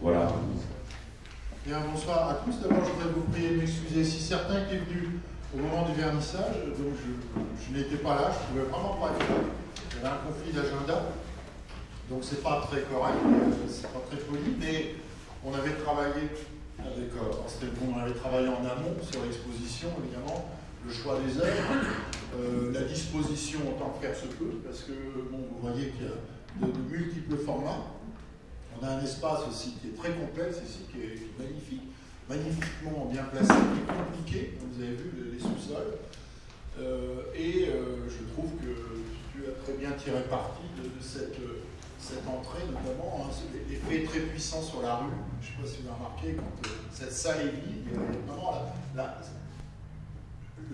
Voilà. Bien, bonsoir à tous. D'abord, je voudrais vous prier de m'excuser si certains qui est venu au moment du vernissage, donc je, n'étais pas là, je ne pouvais vraiment pas être là. Avait un conflit d'agenda, donc c'est pas très correct, c'est pas très poli, mais on avait travaillé avec euh, on avait travaillé en amont sur l'exposition, évidemment, le choix des œuvres, euh, la disposition autant que faire se peut, parce que bon, vous voyez qu'il y a de, multiples formats. On a un espace aussi qui est très complexe ici, qui est, magnifique, magnifiquement bien placé, qui est compliqué, comme vous avez vu les, sous-sols. Euh, et je trouve que tu as très bien tiré parti de cette entrée, notamment, hein, l'effet très puissant sur la rue. Je ne sais pas si vous avez remarqué, quand euh, cette salle est vide, la,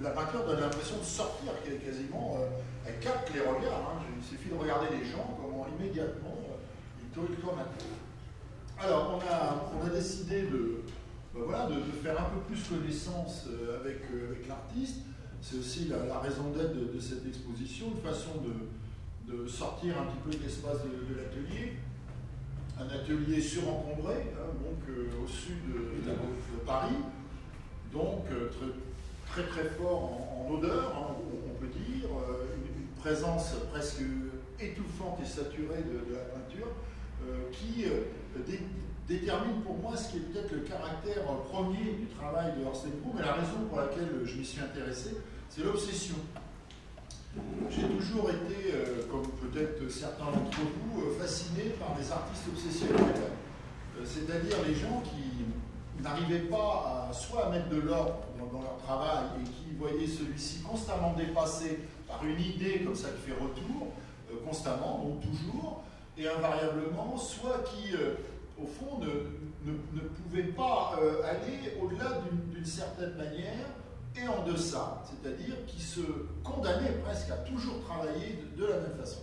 la, peinture donne l'impression de sortir quasiment. Euh, elle capte les regards. Hein. Il suffit de regarder les gens, comment immédiatement euh. Alors, on a, on a décidé de, ben voilà, de, faire un peu plus connaissance avec, avec l'artiste. C'est aussi la, raison d'être de, de, cette exposition, une façon de, de sortir un petit peu de l'espace de, l'atelier. Un atelier surencombré, hein, donc euh, au sud de, Paris, donc euh, très, très, très fort en, odeur, hein, on, peut dire, euh, une, présence presque étouffante et saturée de, la peinture, qui détermine pour moi ce qui est peut-être le caractère premier du travail de Horst mais la raison pour laquelle je m'y suis intéressé, c'est l'obsession. J'ai toujours été, euh, comme peut-être certains d'entre vous, euh, fasciné par les artistes obsessionnels, euh, c'est-à-dire les gens qui n'arrivaient pas à, soit à mettre de l'ordre dans, leur travail et qui voyaient celui-ci constamment dépassé par une idée comme ça qui fait retour, constamment, donc toujours, et invariablement, soit qui, au fond, ne, ne, ne pouvaient pas aller au-delà d'une certaine manière et en deçà, c'est-à-dire qui se condamnait presque à toujours travailler de, la même façon.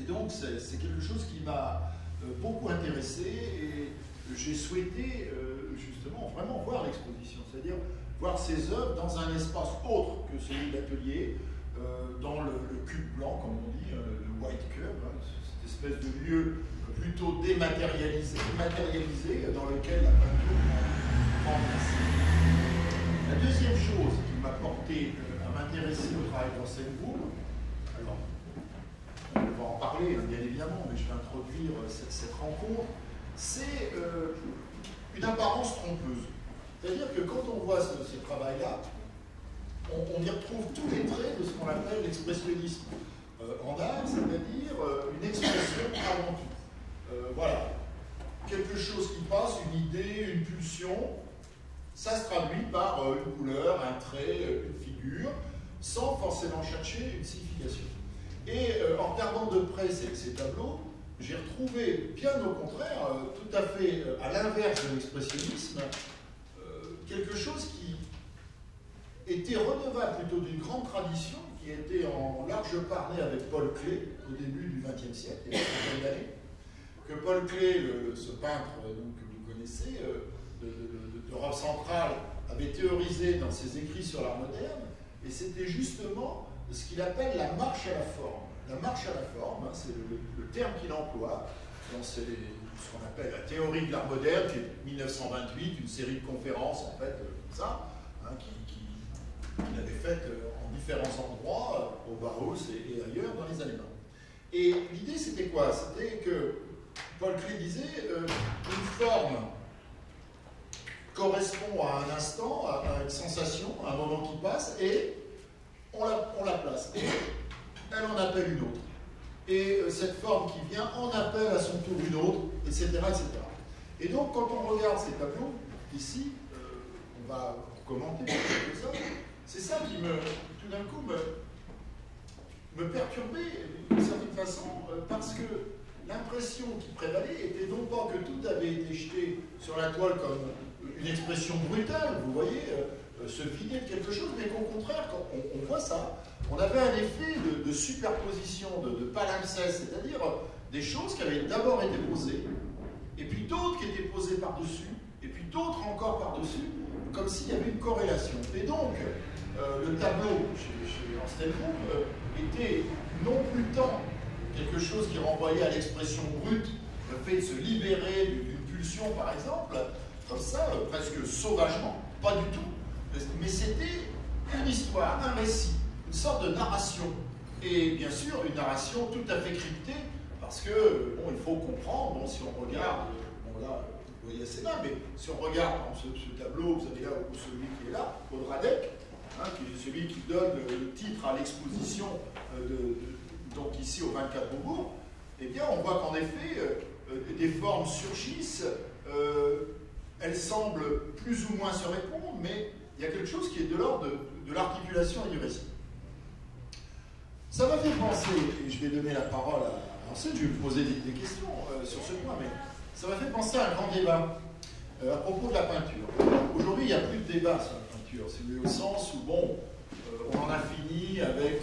Et donc c'est quelque chose qui m'a euh, beaucoup intéressé et j'ai souhaité euh, justement vraiment voir l'exposition, c'est-à-dire voir ces œuvres dans un espace autre que celui de l'atelier, euh, dans le, cube blanc, comme on dit, le white cube, hein, espèce de lieu plutôt dématérialisé, matérialisé dans lequel la peinture prend place. La deuxième chose qui m'a porté euh, à m'intéresser au travail d'Anselm alors on va en parler hein, bien évidemment, mais je vais introduire euh, cette, rencontre, c'est euh, une apparence trompeuse. C'est-à-dire que quand on voit ce, travail-là, on, y retrouve tous les traits de ce qu'on appelle l'expressionnisme en art, c'est-à-dire une expression avant tout. voilà, quelque chose qui passe, une idée, une pulsion, ça se traduit par euh, une couleur, un trait, euh, une figure, sans forcément chercher une signification. Et euh, en regardant de près ces, tableaux, j'ai retrouvé, bien au contraire, tout à fait à l'inverse de l'expressionnisme, quelque chose qui était redevable plutôt d'une grande tradition qui était en large part avec Paul Klee au début du XXe siècle, il y a quelques années, que Paul Klee, ce peintre que vous connaissez, l'Europe centrale avait théorisé dans ses écrits sur l'art moderne, et c'était justement ce qu'il appelle la marche à la forme. La marche à la forme, hein, c'est le, terme qu'il emploie dans ce qu'on appelle la théorie de l'art moderne, qui est 1928, une série de conférences en fait, euh, comme ça, hein, qu'il avait euh, en différents endroits, euh, au Barros et, ailleurs dans les années 20. Et l'idée c'était quoi? C'était que Paul Klee disait une forme correspond à un instant, à une sensation, à un moment qui passe, et on la, place. Elle en appelle une autre. Et euh, cette forme qui vient en appelle à son tour une autre, etc. etc. Et donc, quand on regarde ces tableaux, ici, euh, on va commenter ça, c'est ça qui me, d'un coup, me, me perturbait d'une certaine façon, euh, parce que l'impression qui prévalait était non pas que tout avait été jeté sur la toile comme une expression brutale, vous voyez, euh, euh, se vider de quelque chose, mais qu'au contraire, quand on, voit ça, on avait un effet de, superposition, de, de c'est-à-dire euh, des choses qui avaient d'abord été posées, et puis d'autres qui étaient posées par-dessus, et puis d'autres encore par-dessus, comme s'il y avait une corrélation. Et donc, le tableau chez, chez était non plus tant quelque chose qui renvoyait à l'expression brute, le fait de se libérer d'une expulsion, par exemple, comme ça, euh, presque sauvagement. Pas du tout. Mais c'était une histoire, un récit, une sorte de narration. Et bien sûr, une narration tout à fait cryptée, parce que, bon, il faut comprendre, bon, si on regarde, bon là, vous voyez assez là, mais si on regarde ce, ce, tableau, vous avez là celui qui est là, Audradec, hein, celui qui donne le titre à l'exposition euh, donc ici au 24 Beaubourg, eh bien, on voit qu'en effet, euh, des formes surgissent, euh, elles semblent plus ou moins se répondre, mais il y a quelque chose qui est de l'ordre de, l'articulation et du récit. Ça m'a fait penser, et je vais donner la parole à Ensuite, je vais vous poser des, questions euh, sur ce point, mais ça m'a fait penser à un grand débat à propos de la peinture. Aujourd'hui, il n'y a plus de débat sur c'est au sens où, bon, on en a fini avec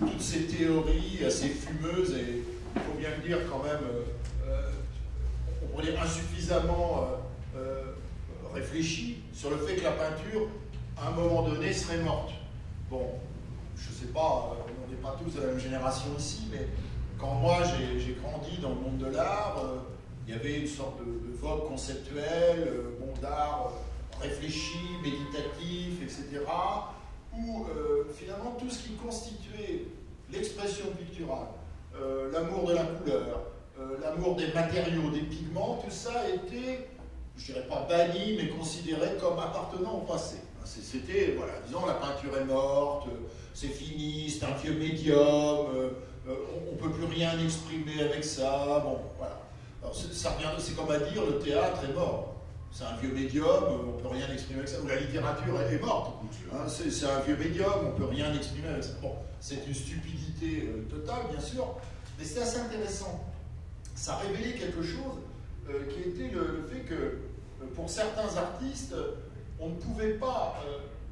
toutes ces théories assez fumeuses et il faut bien le dire quand même, euh, euh, on pourrait dire insuffisamment euh, réfléchi sur le fait que la peinture, à un moment donné, serait morte. Bon, je ne sais pas, on n'est pas tous de la même génération ici, mais quand moi j'ai grandi dans le monde de l'art, il y avait une sorte de, vogue conceptuelle, bon, d'art réfléchi, méditatif, etc., où finalement tout ce qui constituait l'expression picturale, euh, l'amour de la couleur, euh, l'amour des matériaux, des pigments, tout ça été, je dirais pas banni, mais considéré comme appartenant au passé. C'était, voilà, disons, la peinture est morte, c'est fini, c'est un vieux médium, euh, on ne peut plus rien exprimer avec ça, bon, voilà. c'est comme à dire, le théâtre est mort. C'est un vieux médium, on ne peut rien exprimer avec ça. Ou la littérature est morte. Hein, c'est un vieux médium, on ne peut rien exprimer avec ça. Bon, c'est une stupidité euh, totale, bien sûr, mais c'est assez intéressant. Ça révélait quelque chose euh, qui était le, fait que, euh, pour certains artistes, on ne pouvait pas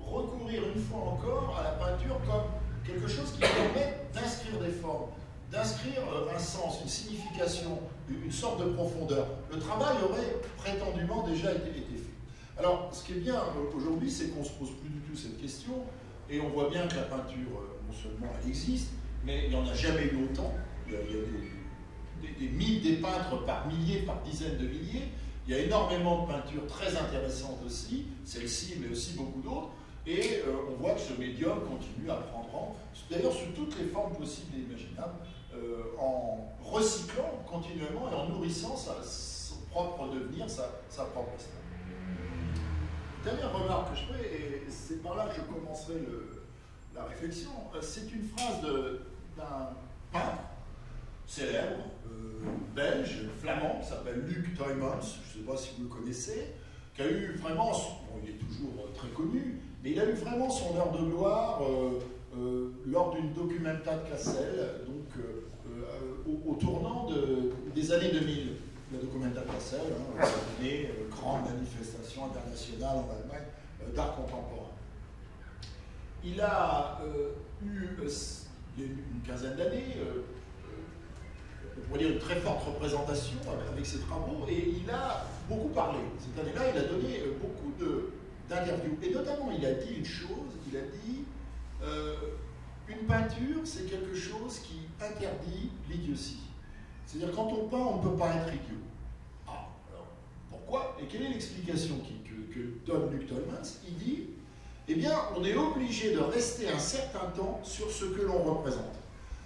recourir une fois encore à la peinture comme quelque chose qui permet d'inscrire des formes, d'inscrire un sens, une signification, une sorte de profondeur. Le travail aurait prétendument déjà été, fait. Alors, ce qui est bien aujourd'hui, c'est qu'on ne se pose plus du tout cette question, et on voit bien que la peinture, euh, non seulement elle existe, mais il n'y en a jamais eu autant. Il y a, des, des, milliers, des peintres par milliers, par dizaines de milliers. Il y a énormément de peintures très intéressantes aussi, celle-ci, mais aussi beaucoup d'autres. Et euh, on voit que ce médium continue à prendre rang, d'ailleurs sous toutes les formes possibles et imaginables. Euh, en recyclant continuellement et en nourrissant son propre devenir, sa, propre histoire. Dernière remarque que je fais, et c'est par là que je commencerai la réflexion, euh, c'est une phrase d'un peintre célèbre, euh, belge, flamand, qui s'appelle Luc Tuymans, je ne sais pas si vous le connaissez, qui a eu vraiment, bon, il est toujours très connu, mais il a eu vraiment son heure de gloire lors d'une documenta de Cassel, donc au, tournant des années 2000. La Documenta Kassel, hein, euh, grande manifestation internationale en Allemagne euh, d'art contemporain. Il a euh, eu, il une quinzaine d'années, on pourrait dire une très forte représentation avec ses travaux, et il a beaucoup parlé. Cette année-là, il a donné beaucoup d'interviews. Et notamment, il a dit une chose, il a dit une peinture, c'est quelque chose qui interdit l'idiotie. C'est-à-dire quand on peint, on ne peut pas être idiot. Ah, alors pourquoi Et quelle est l'explication que, donne Luc Tolmans? Il dit, eh bien, on est obligé de rester un certain temps sur ce que l'on représente.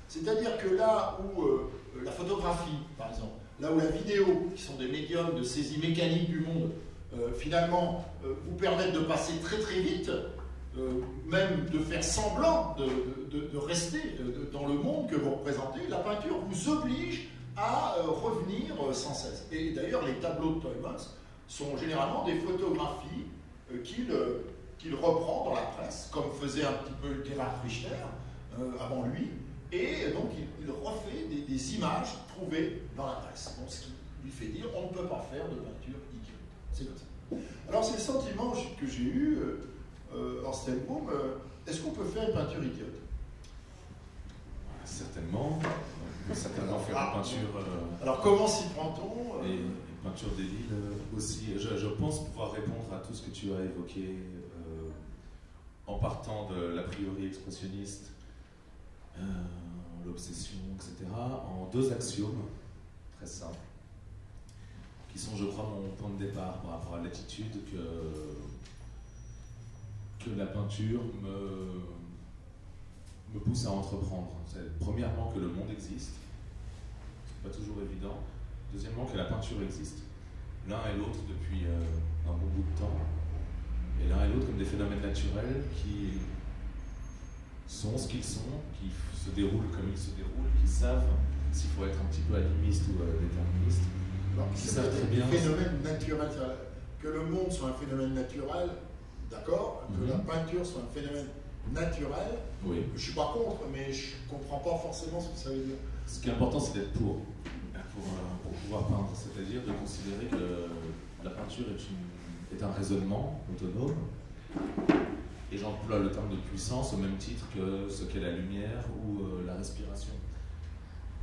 C'est-à-dire que là où euh, la photographie, par exemple, là où la vidéo, qui sont des médiums de saisie mécanique du monde, euh, finalement, euh, vous permettent de passer très très vite, même de faire semblant de, rester euh, dans le monde que vous représentez, la peinture vous oblige à euh, revenir sans cesse. Et d'ailleurs, les tableaux de Thomas sont généralement des photographies qu'il reprend dans la presse, comme faisait un petit peu Gerhard Richter avant lui, et donc il, refait des, images trouvées dans la presse. Donc, ce qui lui fait dire on ne peut pas faire de peinture idiote. C'est comme ça. Alors c'est le sentiment que j'ai eu euh, euh, est-ce qu'on peut faire une peinture idiote? Certainement. On peut certainement faire peinture. Euh, alors comment s'y prend-on euh, Et peinture des villes aussi. Je, pense pouvoir répondre à tout ce que tu as évoqué en partant de l'a priori expressionniste, l'obsession, etc., en deux axiomes très simples, qui sont, je crois, mon point de départ par rapport à l'attitude que, que la peinture me, me pousse à entreprendre. premièrement que le monde existe, c'est pas toujours évident. Deuxièmement que la peinture existe. L'un et l'autre depuis euh, un bon bout de temps. Et l'un et l'autre comme des phénomènes naturels qui sont ce qu'ils sont, qui se déroulent comme ils se déroulent, qui savent s'il faut être un petit peu animiste ou euh, déterministe. Alors, qui savent très bien. Phénomène naturel, que le monde soit un phénomène naturel, d'accord, que la mhm. peinture soit un phénomène naturel, oui. je suis pas contre, mais je comprends pas forcément ce que ça veut dire. Ce qui est important, c'est d'être pour, pour, pour, pouvoir peindre, c'est-à-dire de considérer que la peinture est, une, est un raisonnement autonome, et j'emploie le terme de puissance au même titre que ce qu'est la lumière ou euh, la respiration.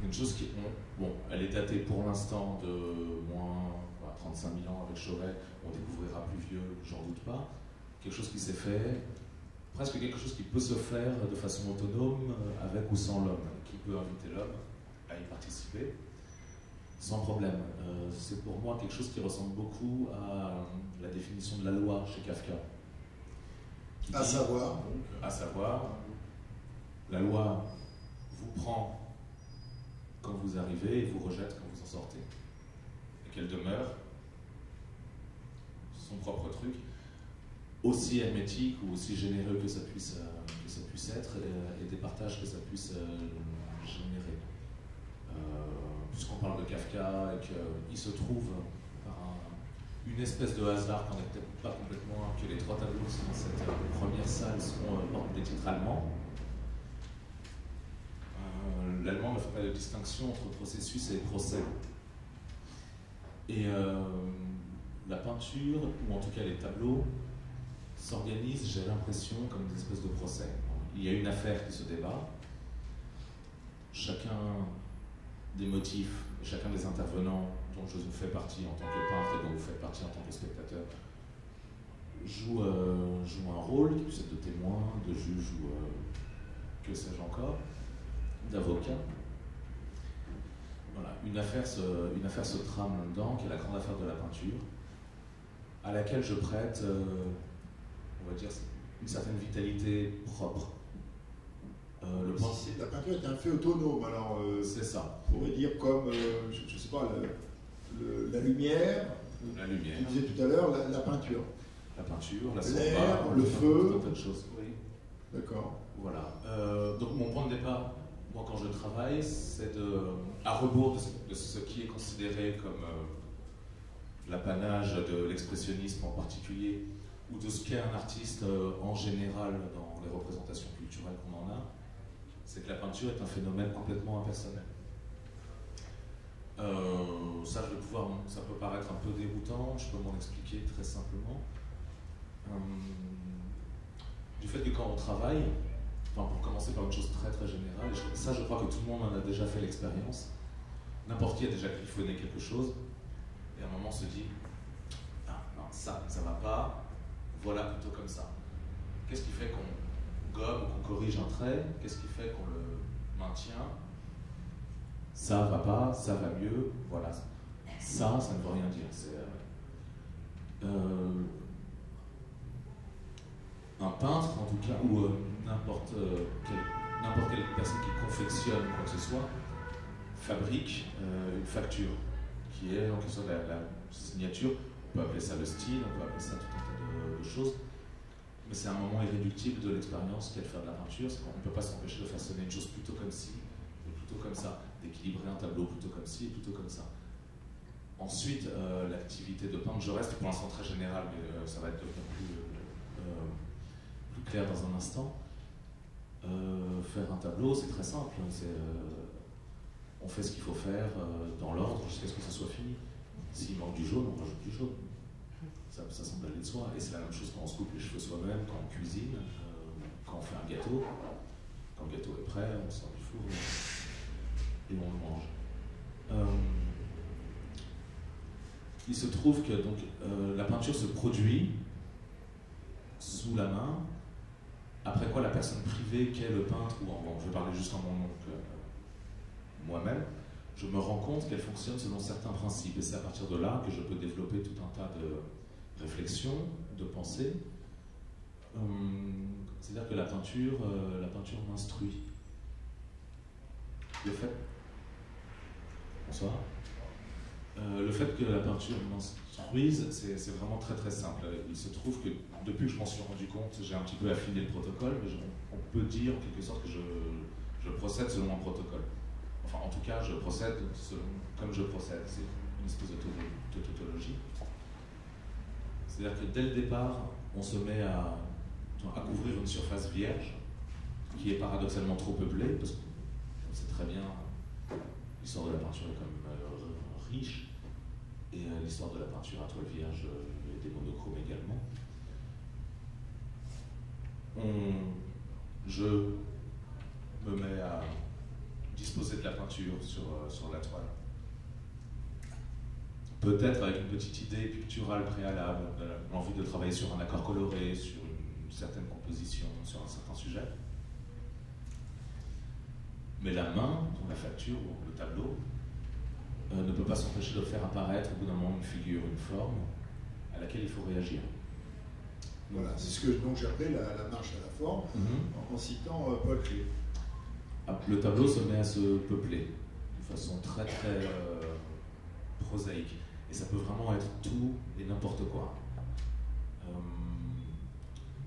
Une chose qui, bon, elle est datée pour l'instant de moins 35 000 ans avec Chauvet, on découvrira plus vieux, j'en doute pas. Quelque chose qui s'est fait, presque quelque chose qui peut se faire de façon autonome, euh, avec ou sans l'homme, qui peut inviter l'homme à y participer, sans problème. Euh, c'est pour moi quelque chose qui ressemble beaucoup à la définition de la loi chez Kafka. À savoir À savoir, la loi vous prend quand vous arrivez et vous rejette quand vous en sortez. Et qu'elle demeure son propre truc, aussi hermétique ou aussi généreux que ça puisse, euh, que ça puisse être et, des partages que ça puisse euh, générer. Euh, puisqu'on parle de Kafka et qu'il se trouve par une espèce de hasard qu'on n'est peut-être pas complètement, que les trois tableaux qui sont dans cette première salle sont, portent des titres allemands. Euh, l'allemand ne fait pas de distinction entre processus et procès. Et euh, la peinture, ou en tout cas les tableaux, s'organisent, j'ai l'impression, comme des espèces de procès. Il y a une affaire qui se débat. Chacun des motifs, chacun des intervenants dont je fais partie en tant que peintre et dont vous faites partie en tant que spectateur, joue, euh, joue un rôle, qui puisse être de témoin, de juge ou que sais-je encore d'avocats. Voilà, une affaire, se, une affaire se trame là-dedans, qui est la grande affaire de la peinture, à laquelle je prête, euh, on va dire, une certaine vitalité propre. Euh, le la peinture est un fait autonome, alors euh, c'est ça. On pourrait dire comme, je, ne sais pas, la lumière, la lumière. Tu disais tout à l'heure, la, peinture. La peinture, la l'air, le feu. Plein de choses. Oui. D'accord. Voilà. donc mon point de départ, moi quand je travaille, c'est de, à rebours de ce, qui est considéré comme euh, l'apanage de l'expressionnisme en particulier, ou de ce qu'est un artiste euh, en général dans les représentations culturelles qu'on en a, c'est que la peinture est un phénomène complètement impersonnel. Euh, ça, je vais pouvoir, ça peut paraître un peu déroutant, je peux m'en expliquer très simplement. du fait que quand on travaille, pour commencer par une chose très très générale, ça je crois que tout le monde en a déjà fait l'expérience, n'importe qui a déjà griffonné quelque chose, et à un moment on se dit, ah ça, ça va pas, voilà plutôt comme ça. Qu'est-ce qui fait qu'on gomme ou qu'on corrige un trait? Qu'est-ce qui fait qu'on le maintient? Ça va pas, ça va mieux, voilà. Ça, ça ne veut rien dire. Euh, euh un peintre, en tout cas, ou euh, n'importe quelle personne qui confectionne quoi que ce soit, fabrique une facture, qui est en question de la, signature. On peut appeler ça le style, on peut appeler ça tout un de, choses. Mais c'est un moment irréductible de l'expérience qu'est de faire de la peinture, c'est qu'on ne peut pas s'empêcher de façonner une chose plutôt comme ci, plutôt comme ça, d'équilibrer un tableau plutôt comme ci, et plutôt comme ça. Ensuite, l'activité de peintre, je reste pour l'instant très général, mais ça va être de plus, plus clair dans un instant. Euh, faire un tableau, c'est très simple. Hein, euh, on fait ce qu'il faut faire euh, dans l'ordre jusqu'à ce que ça soit fini. S'il manque du jaune, on rajoute du jaune. Ça, ça semble aller de soi. Et c'est la même chose quand on se coupe les cheveux soi-même, quand on cuisine, quand on fait un gâteau. Quand le gâteau est prêt, on sort du four et on le mange. il se trouve que donc, la peinture se produit sous la main après quoi, la personne privée qu'est le peintre, ou en, bon, je vais parler juste en mon nom, euh, moi-même, je me rends compte qu'elle fonctionne selon certains principes. Et c'est à partir de là que je peux développer tout un tas de réflexions, de pensées. Hum, c'est-à-dire que la peinture, euh, peinture m'instruit. Le fait. Bonsoir. Euh, le fait que la peinture m'instruise, c'est vraiment très très simple. Il se trouve que depuis que je m'en suis rendu compte, j'ai un petit peu affiné le protocole, mais on peut dire en quelque sorte que je procède selon un protocole. Enfin, en tout cas, je procède comme je procède. C'est une espèce de tautologie. C'est-à-dire que dès le départ, on se met à, couvrir une surface vierge, qui est paradoxalement trop peuplée, parce qu'on sait très bien, l'histoire de la peinture est quand même euh, riche, et euh, l'histoire de la peinture à toile vierge euh, et des monochromes également. On, je me mets à disposer de la peinture sur, euh, sur la toile. Peut-être avec une petite idée picturale préalable, l'envie de travailler sur un accord coloré, sur une certaine composition, sur un certain sujet. Mais la main, la facture ou le tableau, euh, ne peut pas s'empêcher de faire apparaître au bout d'un moment une figure, une forme à laquelle il faut réagir. Voilà, c'est ce que j'ai appelé la, marche à la forme mhm. en, citant euh, Paul Klee. Ah, le tableau se met à se peupler de façon très très euh, prosaïque. Et ça peut vraiment être tout et n'importe quoi. Euh,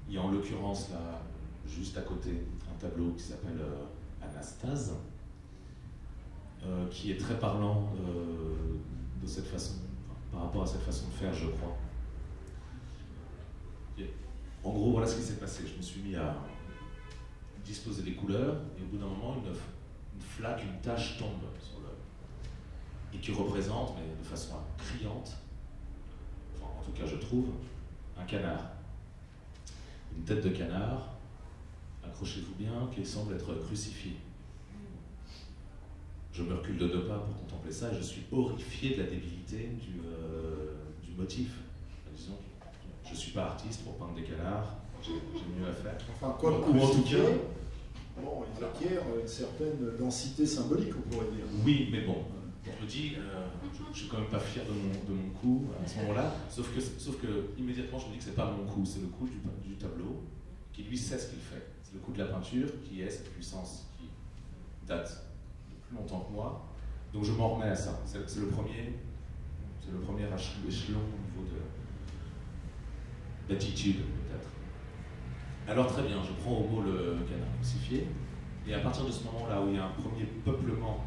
il y a en l'occurrence là, juste à côté, un tableau qui s'appelle euh, Anastase, qui est très parlant de cette façon, par rapport à cette façon de faire, je crois. En gros, voilà ce qui s'est passé. Je me suis mis à disposer des couleurs, et au bout d'un moment, une, flaque, une tache tombe. Et qui représente, mais de façon criante, enfin, en tout cas je trouve, un canard. Une tête de canard, accrochez-vous bien, qui semble être crucifiée. Je me recule de deux pas pour contempler ça et je suis horrifié de la débilité du, euh, du motif. Disons, je ne suis pas artiste pour peindre des canards, j'ai mieux à faire. Enfin, quoi Ou en tout cas, bon, ils acquièrent une certaine densité symbolique, on pourrait dire. Oui, mais bon, je me euh, je, ne suis quand même pas fier de mon, de mon coup à ce moment-là, sauf que, sauf que immédiatement je me dis que c'est pas mon coup, c'est le coup du, tableau, qui lui sait ce qu'il fait. C'est le coup de la peinture qui est cette puissance qui date de plus longtemps que moi. Donc je m'en remets à ça. C'est le premier, c'est le premier échelon au niveau d'attitude. Alors très bien, je prends au mot le canard crucifié, et à partir de ce moment-là où il y a un premier peuplement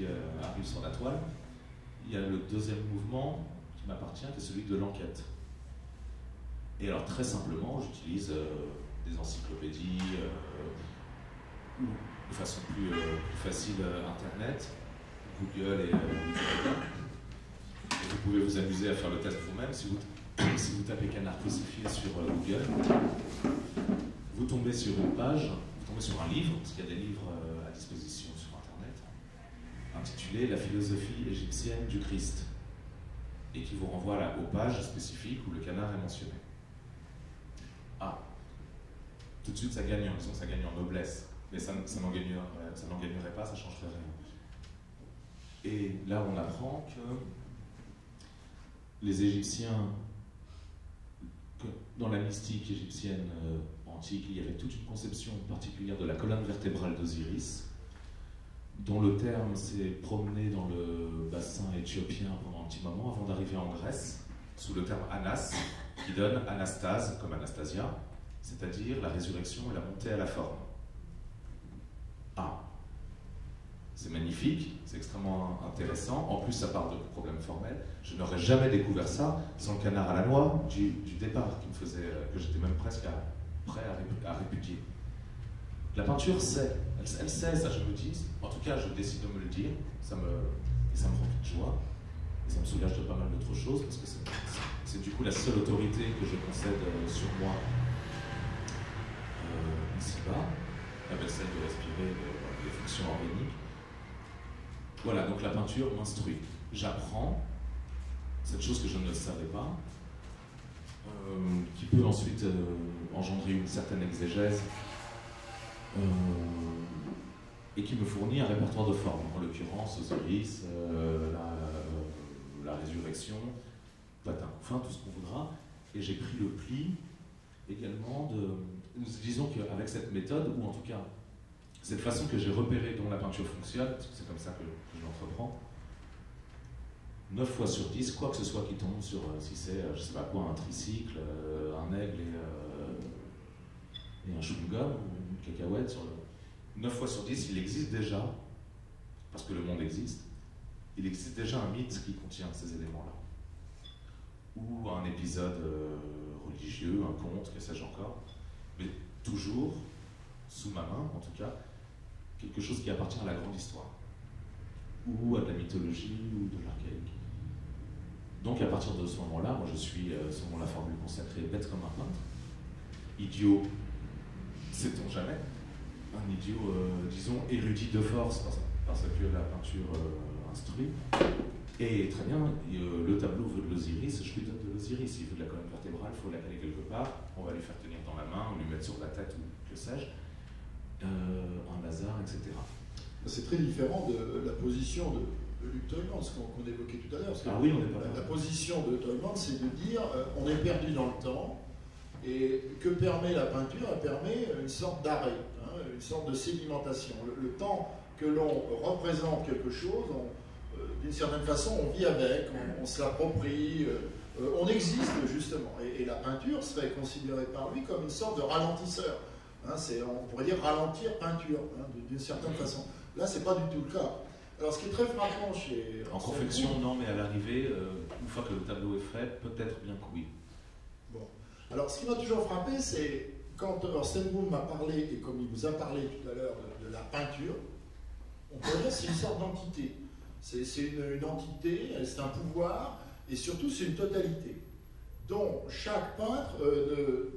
euh, arrive sur la toile, il y a le deuxième mouvement qui m'appartient, qui est celui de l'enquête. Et alors très simplement, j'utilise euh, des encyclopédies, ou euh, de façon plus, facile Internet, Google et vous pouvez vous amuser à faire le test vous-même. Si vous si vous tapez canard crucifié sur Google, vous tombez sur une page, vous tombez sur un livre, parce qu'il y a des livres euh, à disposition sur Internet, intitulé La philosophie égyptienne du Christ, et qui vous renvoie là, aux pages spécifiques où le canard est mentionné. Ah, tout de suite ça gagne, ça gagne en noblesse, mais ça, ça n'en gagnerait, pas, ça changerait rien. Et là on apprend que les Égyptiens dans la mystique égyptienne euh, antique, il y avait toute une conception particulière de la colonne vertébrale d'Osiris, dont le terme s'est promené dans le bassin éthiopien pendant un petit moment avant d'arriver en Grèce, sous le terme Anas, qui donne Anastase, comme Anastasia, c'est-à-dire la résurrection et la montée à la forme. Ah, c'est magnifique, c'est extrêmement intéressant. En plus, ça parle de problèmes formels. Je n'aurais jamais découvert ça sans le canard à la noix du, départ, euh, que j'étais même presque prêt à, répudier. La peinture sait, elle, sait, ça je me dis. En tout cas, je décide de me le dire. Ça me, et ça me remplit de joie. Et ça me soulage de pas mal d'autres choses, parce que c'est du coup la seule autorité que je concède euh, sur moi euh, ici-bas, avec celle de respirer les fonctions organiques. Voilà, donc la peinture m'instruit. J'apprends cette chose que je ne savais pas, euh, qui peut ensuite engendrer une certaine exégèse, et qui me fournit un répertoire de formes, en l'occurrence Osiris, euh, la, la, résurrection, patin, enfin tout ce qu'on voudra. Et j'ai pris le pli également de. Disons qu'avec cette méthode, ou en tout cas cette façon que j'ai repérée dont la peinture fonctionne, c'est comme ça que, je l'entreprends, 9 fois sur 10, quoi que ce soit qui tombe sur, euh, si c'est, euh, je sais pas quoi, un tricycle, un aigle et, et un chewing-gum, ou une cacahuète sur le 9 fois sur 10, il existe déjà, parce que le monde existe, il existe déjà un mythe qui contient ces éléments-là. Ou un épisode euh, religieux, un conte, que sais-je encore, mais toujours, sous ma main en tout cas, quelque chose qui appartient à la grande histoire, ou à de la mythologie, ou de l'archaïque. Donc à partir de ce moment-là, moi je suis, euh, selon la formule consacrée, bête comme un peintre, idiot, sait-on jamais, un idiot, euh, disons, érudit de force parce, que la peinture euh, instruit. Et très bien, euh, le tableau veut de l'Osiris, je lui donne de l'Osiris. Il veut de la colonne vertébrale, il faut la caler quelque part, on va lui faire tenir dans la main, ou lui mettre sur la tête, ou que sais-je, un Lazare, etc. C'est très différent de la position de, de Luc ce qu'on évoquait tout à l'heure. Ah oui, on est pas la, la position de Tolman, c'est de dire on est perdu dans le temps, et que permet la peinture? Elle permet une sorte d'arrêt une sorte de sédimentation. Le, temps que l'on représente quelque chose, euh, d'une certaine façon, on vit avec, on, se l'approprie, euh, on existe justement. Et, la peinture serait considérée par lui comme une sorte de ralentisseur. Hein, on pourrait dire ralentir peinture, hein, d'une certaine façon. Là, c'est pas du tout le cas. Alors, ce qui est très frappant chez. En confection, non, mais à l'arrivée, euh, une fois que le tableau est fait, peut-être bien que oui. Alors, ce qui m'a toujours frappé, c'est quand Orstenboom m'a parlé, et comme il vous a parlé tout à l'heure de, la peinture, on peut dire que c'est une sorte d'entité. C'est une, entité, c'est un pouvoir, et surtout c'est une totalité, dont chaque peintre euh,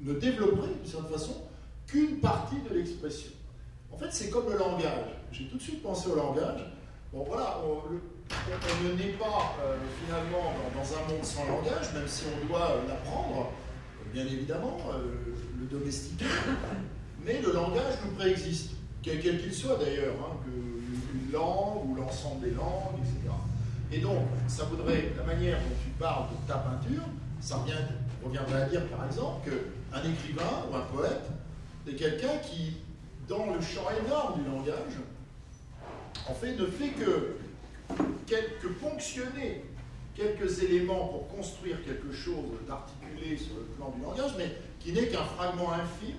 ne, développerait d'une certaine façon qu'une partie de l'expression. En fait, c'est comme le langage. J'ai tout de suite pensé au langage. Bon, voilà, ne naît pas euh, finalement dans, un monde sans langage, même si on doit l'apprendre bien évidemment, euh, le domestiquer, mais le langage nous préexiste, quel qu'il soit d'ailleurs, hein, une langue ou l'ensemble des langues, etc. Et donc, ça voudrait, la manière dont tu parles de ta peinture, ça reviendrait à dire par exemple qu'un écrivain ou un poète est quelqu'un qui, dans le champ énorme du langage, en fait, ne fait que, que ponctionner quelques éléments pour construire quelque chose d'articulé sur le plan du langage, mais qui n'est qu'un fragment infime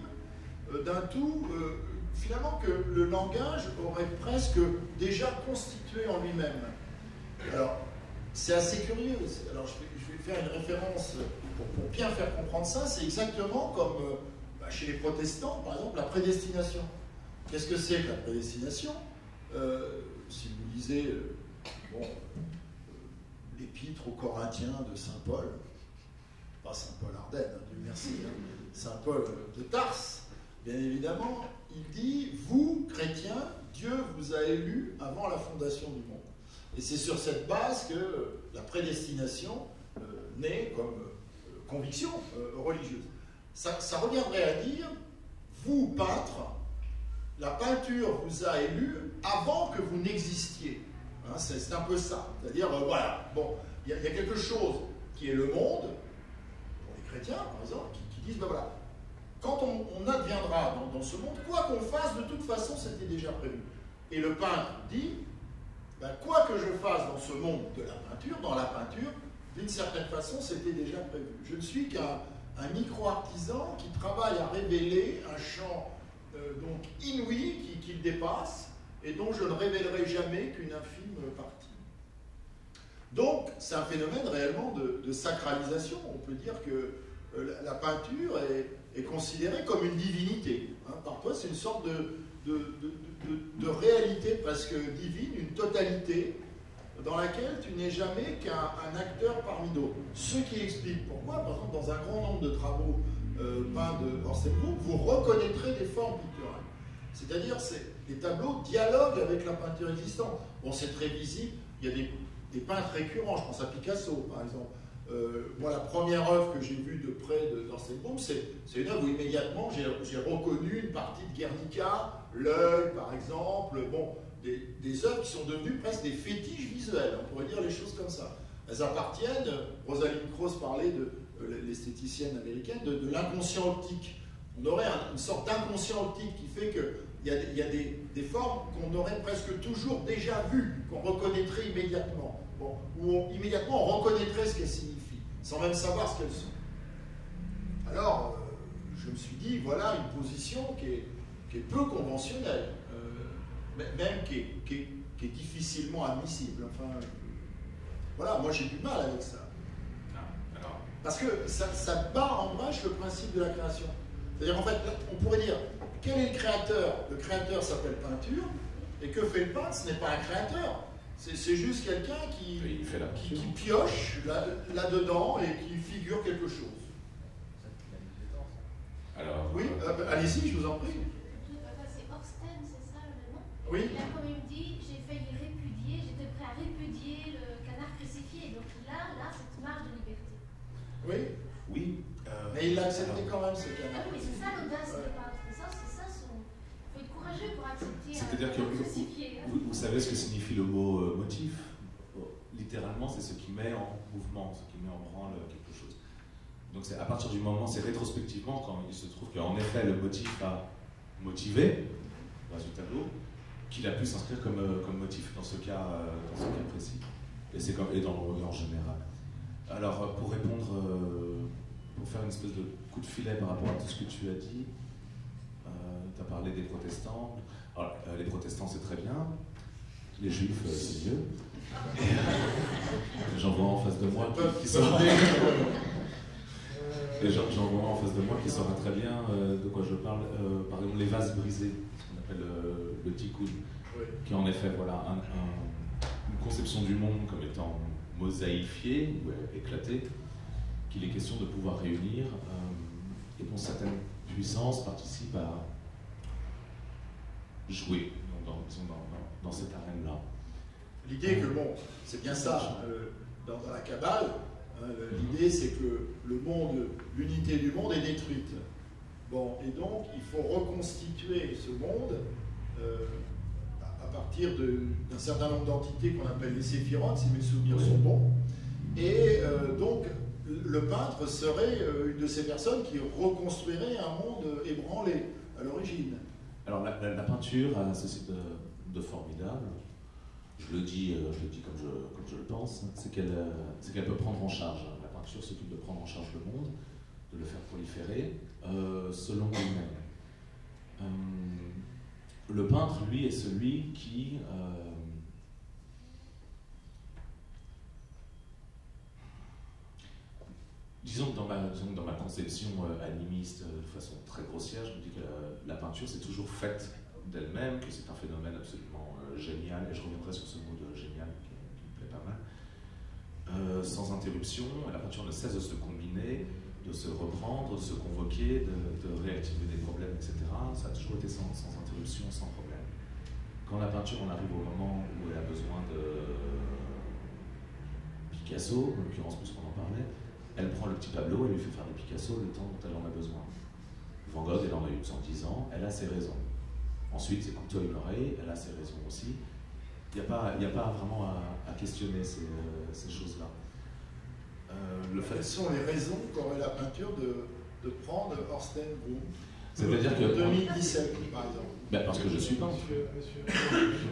euh, d'un tout, euh, finalement, que le langage aurait presque déjà constitué en lui-même. Alors, c'est assez curieux. Alors, je vais, faire une référence pour, bien faire comprendre ça. C'est exactement comme euh, bah, chez les protestants, par exemple, la prédestination. Qu'est-ce que c'est que la prédestination? Si vous lisez, bon, l'épître aux Corinthiens de Saint Paul, pas Saint Paul Ardenne, hein, Dieu merci, hein, Saint Paul de Tarse, bien évidemment, il dit Vous, chrétiens, Dieu vous a élus avant la fondation du monde. Et c'est sur cette base que la prédestination euh, naît comme euh, conviction euh, religieuse. Ça, ça, reviendrait à dire Vous, peintres, la peinture vous a élus avant que vous n'existiez. Hein, c'est un peu ça. C'est-à-dire, euh, voilà, bon, il y, a quelque chose qui est le monde, pour les chrétiens par exemple, qui, disent, ben voilà, quand on, adviendra dans, ce monde, quoi qu'on fasse, de toute façon, c'était déjà prévu. Et le peintre dit, ben, quoi que je fasse dans ce monde de la peinture, dans la peinture, d'une certaine façon, c'était déjà prévu. Je ne suis qu'un micro-artisan qui travaille à révéler un champ euh, donc inouï qui, qui le dépasse, et dont je ne révélerai jamais qu'une infime partie. Donc, c'est un phénomène réellement de, sacralisation. On peut dire que euh, la, peinture est, considérée comme une divinité. Hein. Parfois, c'est une sorte de, réalité presque divine, une totalité dans laquelle tu n'es jamais qu'un acteur parmi d'autres. Ce qui explique pourquoi, par exemple, dans un grand nombre de travaux euh, peints de Orsenbrook, vous reconnaîtrez des formes picturales. C'est-à-dire, les tableaux dialoguent avec la peinture existante. Bon, c'est très visible, il y a des, peintres récurrents, je pense à Picasso par exemple, Euh, moi, la première œuvre que j'ai vue de près d'Anselm c'est une œuvre où immédiatement j'ai reconnu une partie de Guernica, l'œil par exemple, bon, des, œuvres qui sont devenues presque des fétiches visuels, on pourrait dire les choses comme ça. Elles appartiennent, Rosalind Krauss parlait de euh, l'esthéticienne américaine, de, l'inconscient optique. On aurait une sorte d'inconscient optique qui fait qu'il y a, y a des, des formes qu'on aurait presque toujours déjà vues, qu'on reconnaîtrait immédiatement. Bon, où immédiatement on reconnaîtrait ce qu'elles signifient, sans même savoir ce qu'elles sont. Alors, euh, je me suis dit, voilà une position qui est, qui est peu conventionnelle, euh, même qui est, qui, est, difficilement admissible. Enfin, voilà, moi j'ai du mal avec ça. Ah, Parce que ça, ça bat en brèche le principe de la création. C'est-à-dire, en fait, on pourrait dire, quel est le créateur? Le créateur s'appelle peinture, et que fait le peintre? Ce n'est pas un créateur, c'est juste quelqu'un qui, qui, pioche là-dedans et qui figure quelque chose. Alors, oui, euh, bah, allez-y, je vous en prie. C'est Orsten, c'est ça le nom? Oui. Il a quand même dit j'ai failli répudier, j'étais prêt à répudier le canard crucifié. Donc là, là, cette marge de liberté. Oui. Oui. Euh, Mais il l'a accepté quand même, ce canard. Ah oui, c'est ça l'audace C'est ça, c'est ça son. Il faut être courageux pour accepter. C'est-à-dire que vous, savez ce que signifie le mot euh, motif? Littéralement, c'est ce qui met en mouvement, ce qui met en branle quelque chose. Donc c'est à partir du moment, c'est rétrospectivement, quand il se trouve qu'en effet le motif a motivé, dans du tableau, qu'il a pu s'inscrire comme, euh, comme motif dans ce cas, euh, dans ce cas précis. Et c'est comme et dans en général. Alors pour répondre, pour faire une espèce de coup de filet par rapport à tout ce que tu as dit, parlé des protestants. Alors, les protestants, c'est très bien. Les juifs, euh, c'est mieux. j'en vois en face de moi qui, qui Et j'en vois en face de moi qui saura très bien euh, de quoi je parle. Euh, par exemple, les vases brisés, ce qu'on appelle le tikkun, qui est en effet voilà, une conception du monde comme étant mosaïfiée ou éclatée, qu'il est question de pouvoir réunir et dont certaines puissances participent à jouer dans, dans, cette arène-là. L'idée que, bon, c'est bien ça, euh, dans, la Kabbale, hein, l'idée c'est que le monde, l'unité du monde est détruite. Bon, et donc il faut reconstituer ce monde euh, à partir d'un certain nombre d'entités qu'on appelle les séphirotes, si mes souvenirs sont bons. Et euh, donc le peintre serait une de ces personnes qui reconstruirait un monde ébranlé à l'origine. Alors la, peinture a ceci de, formidable, je le dis, euh, je le dis comme, je, le pense, c'est qu'elle qu'elle peut prendre en charge. La peinture s'occupe de prendre en charge le monde, de le faire proliférer euh, selon. Euh, le peintre, lui, est celui qui Disons que dans ma, conception euh, animiste, euh, de façon très grossière, je me dis que la, peinture s'est toujours faite d'elle-même, que c'est un phénomène absolument euh, génial, et je reviendrai sur ce mot de génial qui, me plaît pas mal. sans interruption, la peinture ne cesse de se combiner, de se reprendre, de se convoquer, de, réactiver des problèmes, etc. Ça a toujours été sans, interruption, sans problème. Quand la peinture, on arrive au moment où elle a besoin de Picasso, en l'occurrence puisqu'on en parlait, elle prend le petit tableau et lui fait faire des Picasso le temps dont elle en a besoin. Van Gogh, elle en a eu 110 ans, elle a ses raisons. Ensuite, c'est couteau une oreille, elle a ses raisons aussi. Il n'y a, pas, a pas vraiment à, questionner ces, euh, ces choses-là. Euh, le fait... Quelles sont les raisons qu'aurait la peinture de, de prendre Orsten Boom C'est-à-dire que. 2017, par exemple? Ben parce que je suis peintre. Monsieur, monsieur, monsieur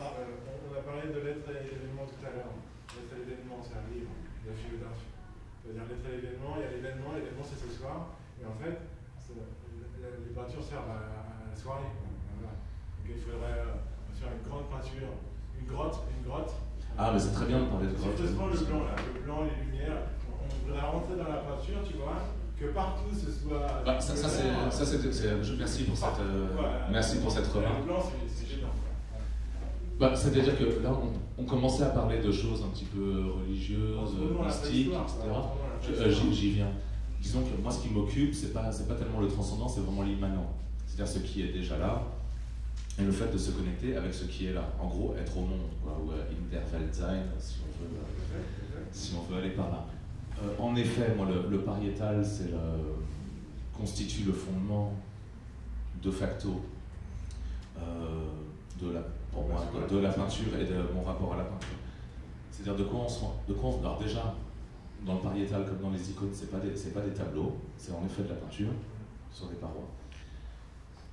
ah, euh, on a parlé de lettres et d'événements tout à l'heure. Lettres et d'événements, c'est un livre de philosophie. C'est-à-dire l'être l'événement, il y a l'événement, l'événement c'est ce soir, et en fait, les peintures servent à, la soirée. Donc il faudrait euh, faire une grande peinture, une grotte, une grotte. Ah, mais c'est très bien de parler de grotte. C'est le blanc là, le blanc, les lumières. On voudrait rentrer dans la peinture, tu vois, que partout ce soit. Bah, ça, ça c'est, ça c'est, merci pour cette, euh, merci pour cette remarque. Le blanc, c'est génial. Bah, C'est-à-dire que là, on, commençait à parler de choses un petit peu religieuses, mystiques, etc. Euh, j'y viens. Disons que moi, ce qui m'occupe, c'est pas, pas tellement le transcendant, c'est vraiment l'immanent. C'est-à-dire ce qui est déjà là, et le fait de se connecter avec ce qui est là. En gros, être au monde, quoi, ou euh, in der Welt sein, si on veut, si on veut aller par là. Euh, en effet, moi, le, pariétal c'est constitue le fondement de facto euh, de la, pour moi, de, la peinture et de mon rapport à la peinture. C'est-à-dire de quoi on se de quoi on, alors déjà, dans le pariétal comme dans les icônes, c'est pas des, pas des tableaux, c'est en effet de la peinture sur des parois.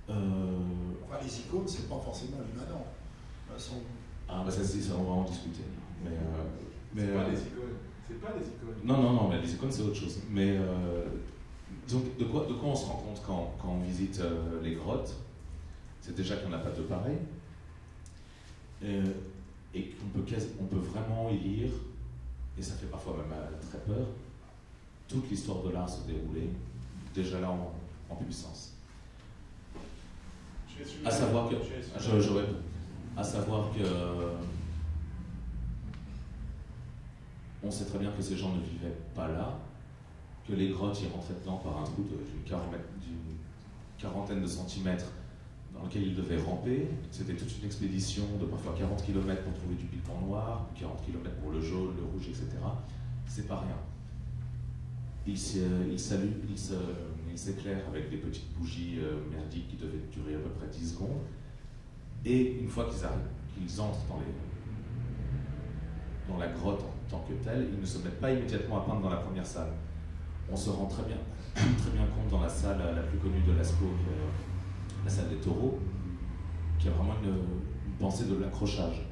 Euh, enfin, les icônes, c'est pas forcément une manant. Ah, bah ça, ça, on va en discuter. Mais, mais c'est pas les icônes. C'est pas les icônes. Non, non, non, mais les icônes, c'est autre chose. Mais donc, de quoi, de quoi on se rend compte quand, quand on visite euh, les grottes? C'est déjà qu'on n'a pas de pareil. Euh, et qu'on peut, on peut vraiment y lire, et ça fait parfois même euh, très peur, toute l'histoire de l'art se dérouler, déjà là en, en puissance. À savoir que. Je, à savoir que. On sait très bien que ces gens ne vivaient pas là, que les grottes y rentraient dedans par un trou d'une quarantaine de centimètres dans lequel ils devaient ramper. C'était toute une expédition de parfois 40 km pour trouver du pigment noir, 40 km pour le jaune, le rouge, etc. C'est pas rien. Ils s'éclairent avec des petites bougies euh, merdiques qui devaient durer à peu près 10 secondes. Et une fois qu'ils arrivent, qu'ils entrent dans, dans la grotte en tant que telle, ils ne se mettent pas immédiatement à peindre dans la première salle on se rend très bien, très bien compte dans la salle la plus connue de Lascaux, la salle des taureaux, qui a vraiment une, pensée de l'accrochage.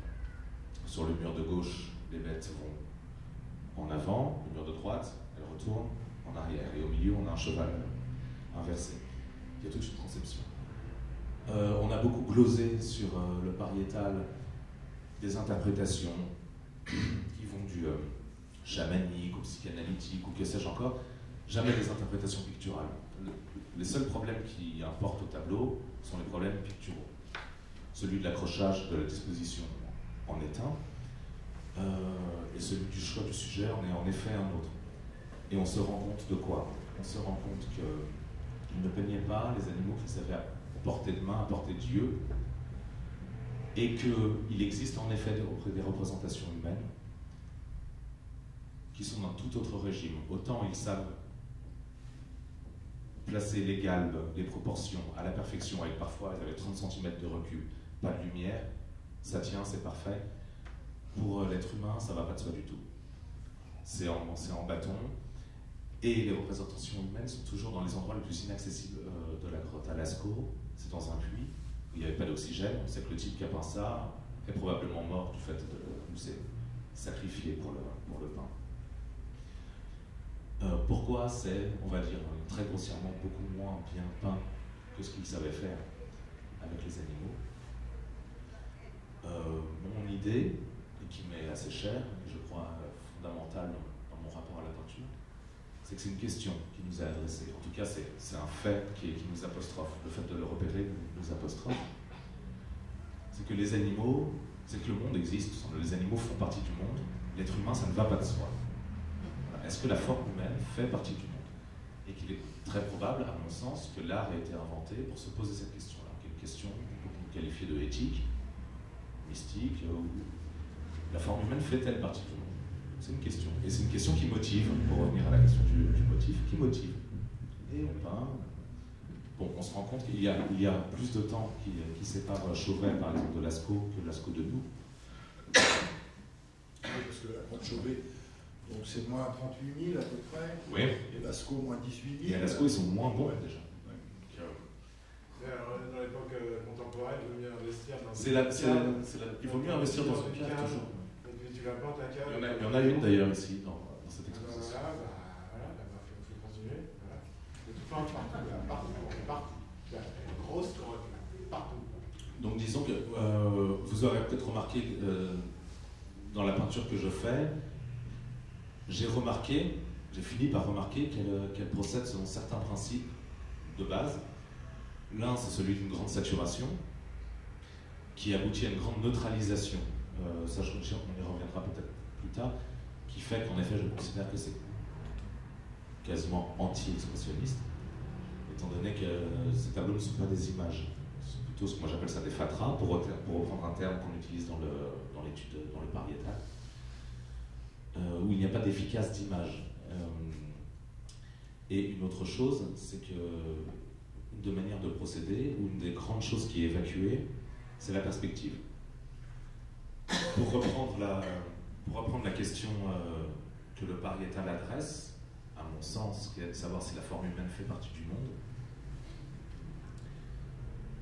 Sur le mur de gauche, les bêtes vont en avant, le mur de droite, elles retournent en arrière, et au milieu, on a un cheval inversé. Il y a toute une conception. Euh, on a beaucoup glosé sur euh, le pariétal des interprétations qui vont du euh, chamanique au psychanalytique ou que sais-je encore, jamais des interprétations picturales. Les seuls problèmes qui importent au tableau sont les problèmes picturaux. Celui de l'accrochage de la disposition en est un, euh, et celui du choix du sujet en est en effet un autre. Et on se rend compte de quoi? On se rend compte qu'ils ne peignaient pas les animaux qu'ils avaient à portée de main, à portée d'yeux, et qu'il existe en effet des représentations humaines qui sont dans tout autre régime. Autant ils savent placer les galbes, les proportions à la perfection, avec parfois ils avaient 30 cm de recul, pas de lumière, ça tient, c'est parfait. Pour euh, l'être humain, ça va pas de soi du tout. C'est en, bâton, et les représentations humaines sont toujours dans les endroits les plus inaccessibles euh, de la grotte. À Lascaux, c'est dans un puits, où il n'y avait pas d'oxygène, on sait que le type qui a peint ça est probablement mort du fait de, s'est sacrifié pour le, pour le pain. Euh, pourquoi c'est, on va dire très grossièrement, beaucoup moins bien peint que ce qu'ils savaient faire avec les animaux. Euh, mon idée, et qui m'est assez chère, et je crois fondamentale dans, mon rapport à la peinture, c'est que c'est une question qui nous est adressée. En tout cas, c'est un fait qui, qui, nous apostrophe. Le fait de le repérer nous apostrophe. C'est que les animaux, c'est que le monde existe. Les animaux font partie du monde. L'être humain, ça ne va pas de soi est-ce que la forme humaine fait partie du monde Et qu'il est très probable, à mon sens, que l'art ait été inventé pour se poser cette question-là, qui est une question qualifier de éthique, mystique, ou la forme humaine fait-elle partie du monde? C'est une question. Et c'est une question qui motive, pour revenir à la question du, motif, qui motive. Et on peint. Bon, on se rend compte qu'il y, a, a plus de temps qui, sépare Chauvet, par exemple, de Lascaux que Lascaux de nous. parce que Chauvet, donc c'est moins 38 000 à peu près. Oui. Et Lascaux, moins 18 000. Et à Lascaux, ils sont moins bons déjà. dans l'époque euh, contemporaine, il vaut mieux investir dans c'est la, c'est la, Il vaut mieux investir dans une cave toujours. Et puis tu la portes à cave. Il y en a, il y en a une d'ailleurs ici, dans, dans cette ah, exposition. Voilà, bah, voilà, bah, il faut, continuer. Voilà. De tout temps, partout, là, partout, partout. Il y a une grosse là, partout. Donc disons que euh, vous aurez peut-être remarqué euh, dans la peinture que je fais, j'ai remarqué, j'ai fini par remarquer qu'elle procède selon certains principes de base. L'un, c'est celui d'une grande saturation, qui aboutit à une grande neutralisation. Euh, ça, on y reviendra peut-être plus tard, qui fait qu'en effet, je considère que c'est quasiment anti-expressionniste, étant donné que ces tableaux ne sont pas des images. C'est plutôt ce que moi j'appelle ça des fatras, pour, reprendre un terme qu'on utilise dans l'étude, dans, dans le pariétal. Euh, où il n'y a pas d'efficace d'image. Euh, Et une autre chose, c'est que de manière de procéder, une des grandes choses qui est évacuée, c'est la perspective. Pour reprendre la, question euh, que le pariétal adresse, à mon sens, qui est de savoir si la forme humaine fait partie du monde,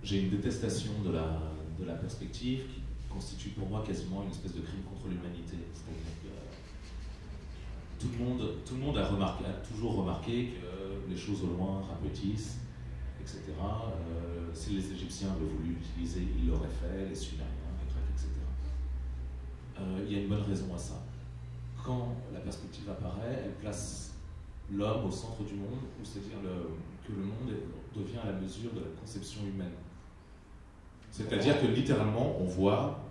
j'ai une détestation de la, perspective qui constitue pour moi quasiment une espèce de crime contre l'humanité. C'est-à-dire tout le monde, a, toujours remarqué que les choses au loin rapetissent, etc. Euh, si les Égyptiens avaient voulu l'utiliser, ils l'auraient fait, les Sumériens, les Grecs, etc. Euh, il y a une bonne raison à ça. Quand la perspective apparaît, elle place l'homme au centre du monde, c'est-à-dire que le monde devient à la mesure de la conception humaine. C'est-à-dire que littéralement, on voit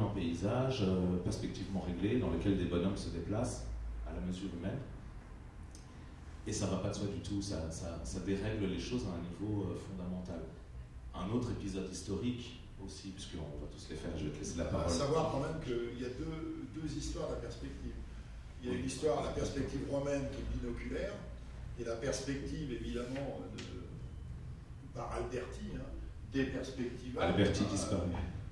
un paysage euh, perspectivement réglé dans lequel des bonhommes se déplacent à la mesure humaine. Et ça ne va pas de soi du tout, ça, ça, dérègle les choses à un niveau euh, fondamental. Un autre épisode historique aussi, puisqu'on va tous les faire, je vais te laisser la parole. À savoir quand même qu'il y a deux, deux histoires de la perspective. Il y a une histoire, la perspective romaine qui est binoculaire, et la perspective évidemment de, par Alberti, hein, des perspectives. Alberti disparaît.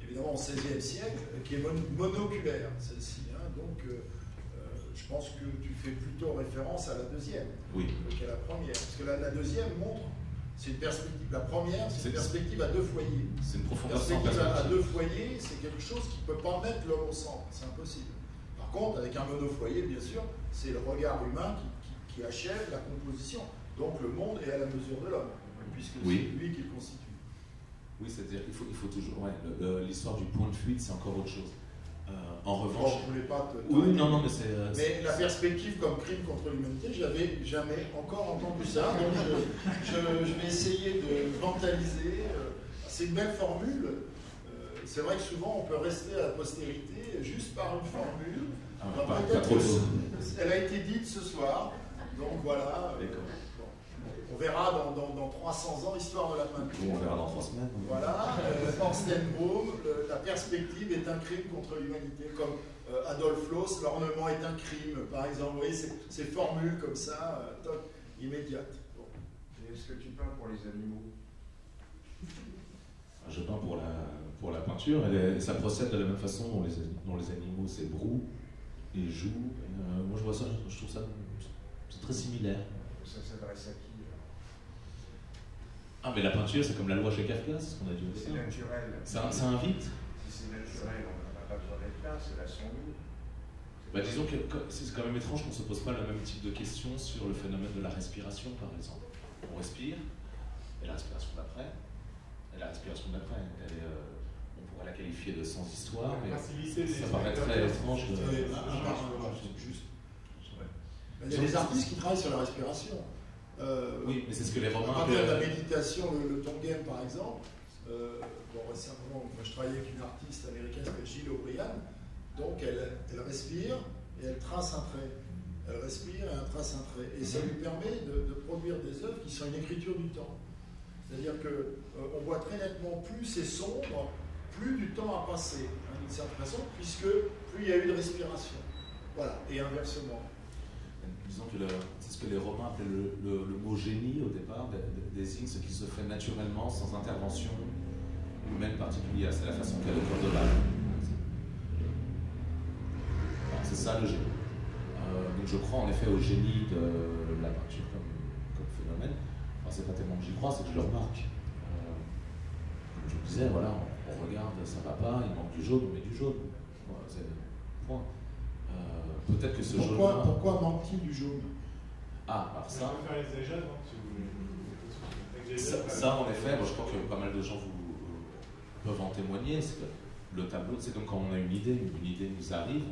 Évidemment au XVIe siècle, qui est monoculaire, celle-ci. Hein, donc, euh, euh, je pense que tu fais plutôt référence à la deuxième oui. qu'à la première. Parce que la, deuxième montre, c'est une perspective. La première, c'est une perspective à deux foyers. C'est une profondeur perspective, à, deux foyers, c'est quelque chose qui ne peut pas mettre l'homme au centre. C'est impossible. Par contre, avec un monofoyer, bien sûr, c'est le regard humain qui, qui, achève la composition. Donc le monde est à la mesure de l'homme, puisque c'est lui qui le constitue. Oui, c'est-à-dire qu'il faut, il faut toujours. Ouais, l'histoire du point de fuite, c'est encore autre chose. Euh, en revanche. je voulais pas te. Oui, non, non, mais c'est. Euh, mais la perspective comme crime contre l'humanité, j'avais jamais encore entendu ça. Donc je, je, vais essayer de mentaliser. Euh, c'est une belle formule. C'est vrai que souvent on peut rester à la postérité juste par une formule. Ah, pas, pas trop elle a été dite ce soir. Donc voilà. On verra dans, dans, 300 ans l'histoire de la peinture. on verra dans 3 semaines. Voilà, euh, la perspective est un crime contre l'humanité, comme euh, Adolphe Loos, l'ornement est un crime, par exemple. Vous voyez, ces, formules comme ça, euh, immédiates. Est-ce que tu peins pour les animaux? Ah, Je peins pour la, pour la peinture, et, ça procède de la même façon dont les, dont les animaux s'ébrouent et jouent. Euh, moi, je vois ça, je trouve ça c'est très similaire. Ça s'adresse à qui? Ah, mais la peinture, c'est comme la loi chez Kafka, c'est ce qu'on a dit aussi. C'est naturel. Ça, invite Si c'est naturel, on n'a pas besoin d'être là, c'est là sans nous. Bah, disons que c'est quand même étrange qu'on ne se pose pas le même type de questions sur le phénomène de la respiration, par exemple. On respire, et la respiration d'après, et la respiration d'après, euh, on pourrait la qualifier de sans histoire, mais ça paraît très étrange de. Juste. Il y a des artistes qui travaillent sur la respiration. Euh, oui, mais c'est ce que les Romains. De la méditation, le, le par exemple, euh, bon, récemment, moi, je travaillais avec une artiste américaine qui s'appelle Gilles O'Brien, donc elle, elle, respire et elle trace un trait. Elle respire et elle trace un trait. Et ça lui permet de, produire des œuvres qui sont une écriture du temps. C'est-à-dire qu'on euh, voit très nettement plus c'est sombre, plus du temps a passé, hein, d'une certaine façon, puisque plus il y a eu de respiration. Voilà, et inversement. Le, ce que les Romains appelaient le, mot génie au départ, désigne ce qui se fait naturellement sans intervention humaine particulière. C'est la façon qu'a le l'âme. C'est ça le génie. Euh, donc je crois en effet au génie de la peinture comme, phénomène. Enfin, c'est pas tellement que j'y crois, c'est que je le remarque. Euh, comme je disais, voilà, on, regarde, ça va pas, il manque du jaune, on met du jaune. point. Euh, peut-être que ce pourquoi, Pourquoi manque-t-il du jaune ah, alors ça. Ça, ça, en effet, moi, je crois que pas mal de gens vous, peuvent en témoigner. Que le tableau, c'est comme quand on a une idée, une idée nous arrive,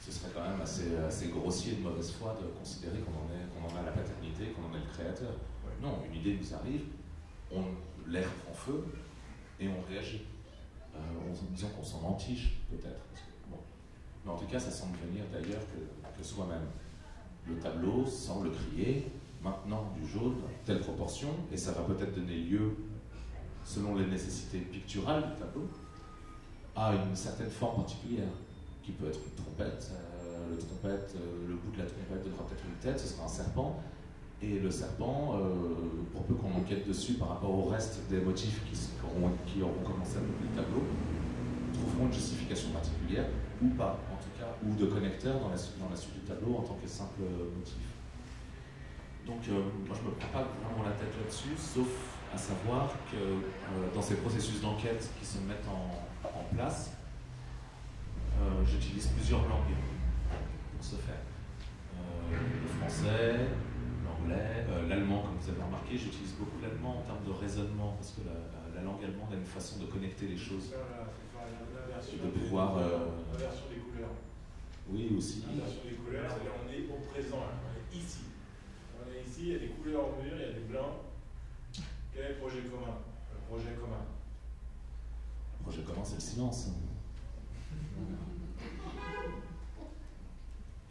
ce serait quand même assez, assez grossier de mauvaise foi de considérer qu'on en, est, qu'on en a la paternité, qu'on en est le créateur. Non, une idée nous arrive, on l'air prend feu et on réagit. Euh, en disant qu'on s'en entiche, peut-être. Mais en tout cas, ça semble venir d'ailleurs que, que soi-même le tableau semble crier maintenant du jaune, telle proportion, et ça va peut-être donner lieu, selon les nécessités picturales du tableau, à une certaine forme particulière, qui peut être une trompette. Euh, le, trompette euh, le bout de la trompette devra être une tête, ce sera un serpent, Et le serpent, euh, pour peu qu'on enquête dessus par rapport au reste des motifs qui, auront, commencé à le tableau, trouveront une justification particulière, ou pas en tout cas, ou de connecteur dans la, dans la suite du tableau en tant que simple motif. Donc euh, moi je ne me prends pas vraiment la tête là-dessus, sauf à savoir que euh, dans ces processus d'enquête qui se mettent en, place, j'utilise plusieurs langues pour ce faire. le français, euh, l'allemand, comme vous avez remarqué, j'utilise beaucoup l'allemand en termes de raisonnement, parce que la, langue allemande a une façon de connecter les choses. De pouvoir. Euh, la version des couleurs. Oui, aussi. La version des couleurs, c'est-à-dire on est au présent, on est ici. On est ici, il y a des couleurs au mur, il y a des blancs. Quel est le projet commun? Le projet commun. Le projet commun, c'est le silence.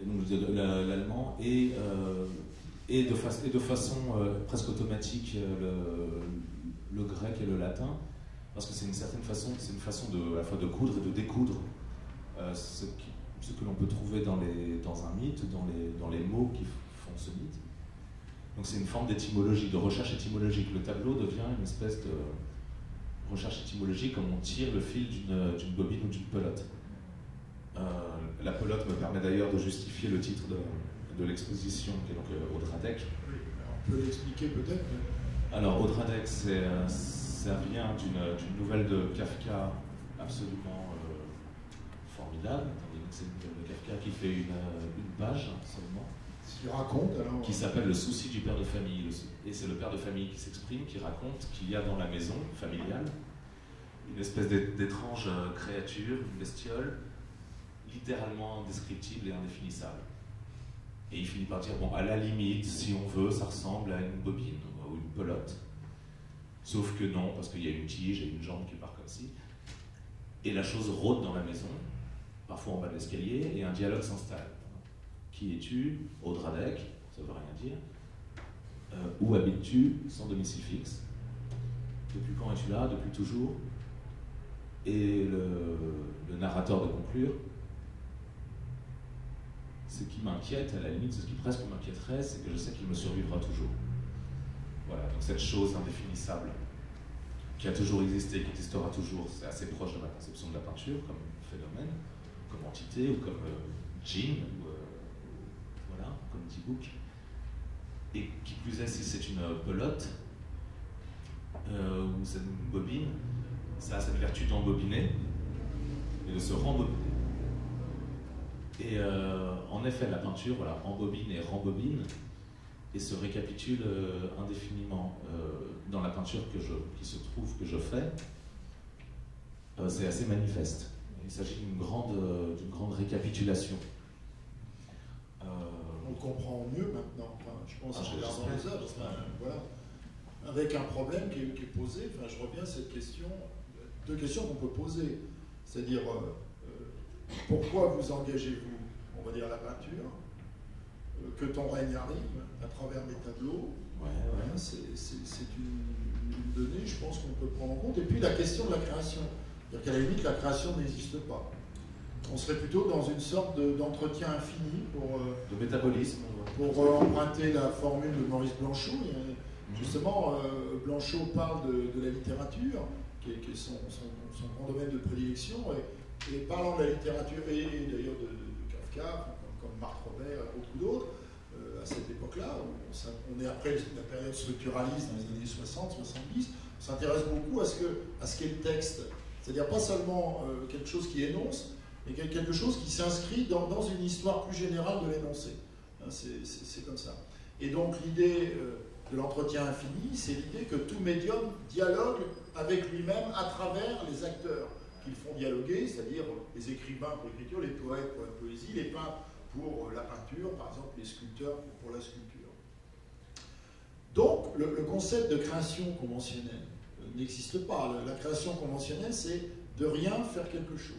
Et donc, l'allemand et euh, et de, de façon euh, presque automatique euh, le, le, grec et le latin, parce que c'est une certaine façon, c'est une façon de, à la fois de coudre et de découdre euh, ce, ce, que l'on peut trouver dans, les, dans un mythe, dans les, dans les mots qui font ce mythe. Donc c'est une forme d'étymologie, de recherche étymologique. Le tableau devient une espèce de recherche étymologique comme on tire le fil d'une bobine ou d'une pelote. la pelote me permet d'ailleurs de justifier le titre de, de l'exposition qui est donc euh, Audradec. on peut l'expliquer peut-être Alors Audradec, euh, ça vient d'une nouvelle de Kafka absolument euh, formidable. C'est une nouvelle de Kafka qui fait une, une page seulement. Qui raconte alors Qui s'appelle Le souci du père de famille. Et c'est le père de famille qui s'exprime, qui raconte qu'il y a dans la maison familiale une espèce d'étrange créature, une bestiole, littéralement indescriptible et indéfinissable. Et il finit par dire, bon, à la limite, si on veut, ça ressemble à une bobine ou une pelote. Sauf que non, parce qu'il y a une tige et une jambe qui part comme ci. Et la chose rôde dans la maison, parfois en bas de l'escalier, et un dialogue s'installe. Qui es-tu? Audradec, ça veut rien dire. Euh, où habites-tu? Sans domicile fixe. Depuis quand es-tu là? Depuis toujours. Et le narrateur de conclure ce qui m'inquiète, à la limite, ce qui presque m'inquiéterait, c'est que je sais qu'il me survivra toujours. Voilà, donc cette chose indéfinissable qui a toujours existé, qui existera toujours, c'est assez proche de ma conception de la peinture comme phénomène, comme entité, ou comme euh, jean, ou euh, voilà, comme petit book. Et qui plus est, si c'est une pelote, euh, ou c'est une bobine, ça a cette vertu d'embobiner et de se rembobiner. Et en effet, la peinture voilà, embobine et rembobine et se récapitule euh, indéfiniment. Euh, dans la peinture que je, qui se trouve que je fais, c'est assez manifeste. Il s'agit d'une grande, grande récapitulation. On comprend mieux maintenant. je pense ah, que dans les œuvres. voilà. Avec un problème qui est, posé, enfin, je reviens à cette question, deux questions qu'on peut poser. C'est-à-dire, pourquoi vous engagez-vous, on va dire, la peinture euh, Que ton règne arrive à travers mes tableaux. C'est une, donnée, je pense, qu'on peut prendre en compte. Et puis la question de la création. C'est-à-dire qu'à la limite, la création n'existe pas. On serait plutôt dans une sorte d'entretien infini pour. Euh, de métabolisme. Pour euh, emprunter la formule de Maurice Blanchot. Mhm. Justement, Blanchot parle de, la littérature, qui est, son, grand domaine de prédilection. Et, et parlant de la littérature et, d'ailleurs de, Kafka, comme, Marc Robert et beaucoup d'autres, euh, à cette époque-là, on, est après la période structuraliste dans les années 60, 70, on s'intéresse beaucoup à ce qu'est le texte. C'est-à-dire pas seulement euh, quelque chose qui énonce, mais quelque chose qui s'inscrit dans, une histoire plus générale de l'énoncé. Hein, c'est comme ça. Et donc l'idée euh, de l'entretien infini, c'est l'idée que tout médium dialogue avec lui-même à travers les acteurs qu'ils font dialoguer, c'est-à-dire les écrivains pour l'écriture, les poètes pour la poésie, les peintres pour la peinture, par exemple les sculpteurs pour la sculpture. Donc le, concept de création conventionnelle n'existe pas. La, création conventionnelle, c'est de rien faire quelque chose.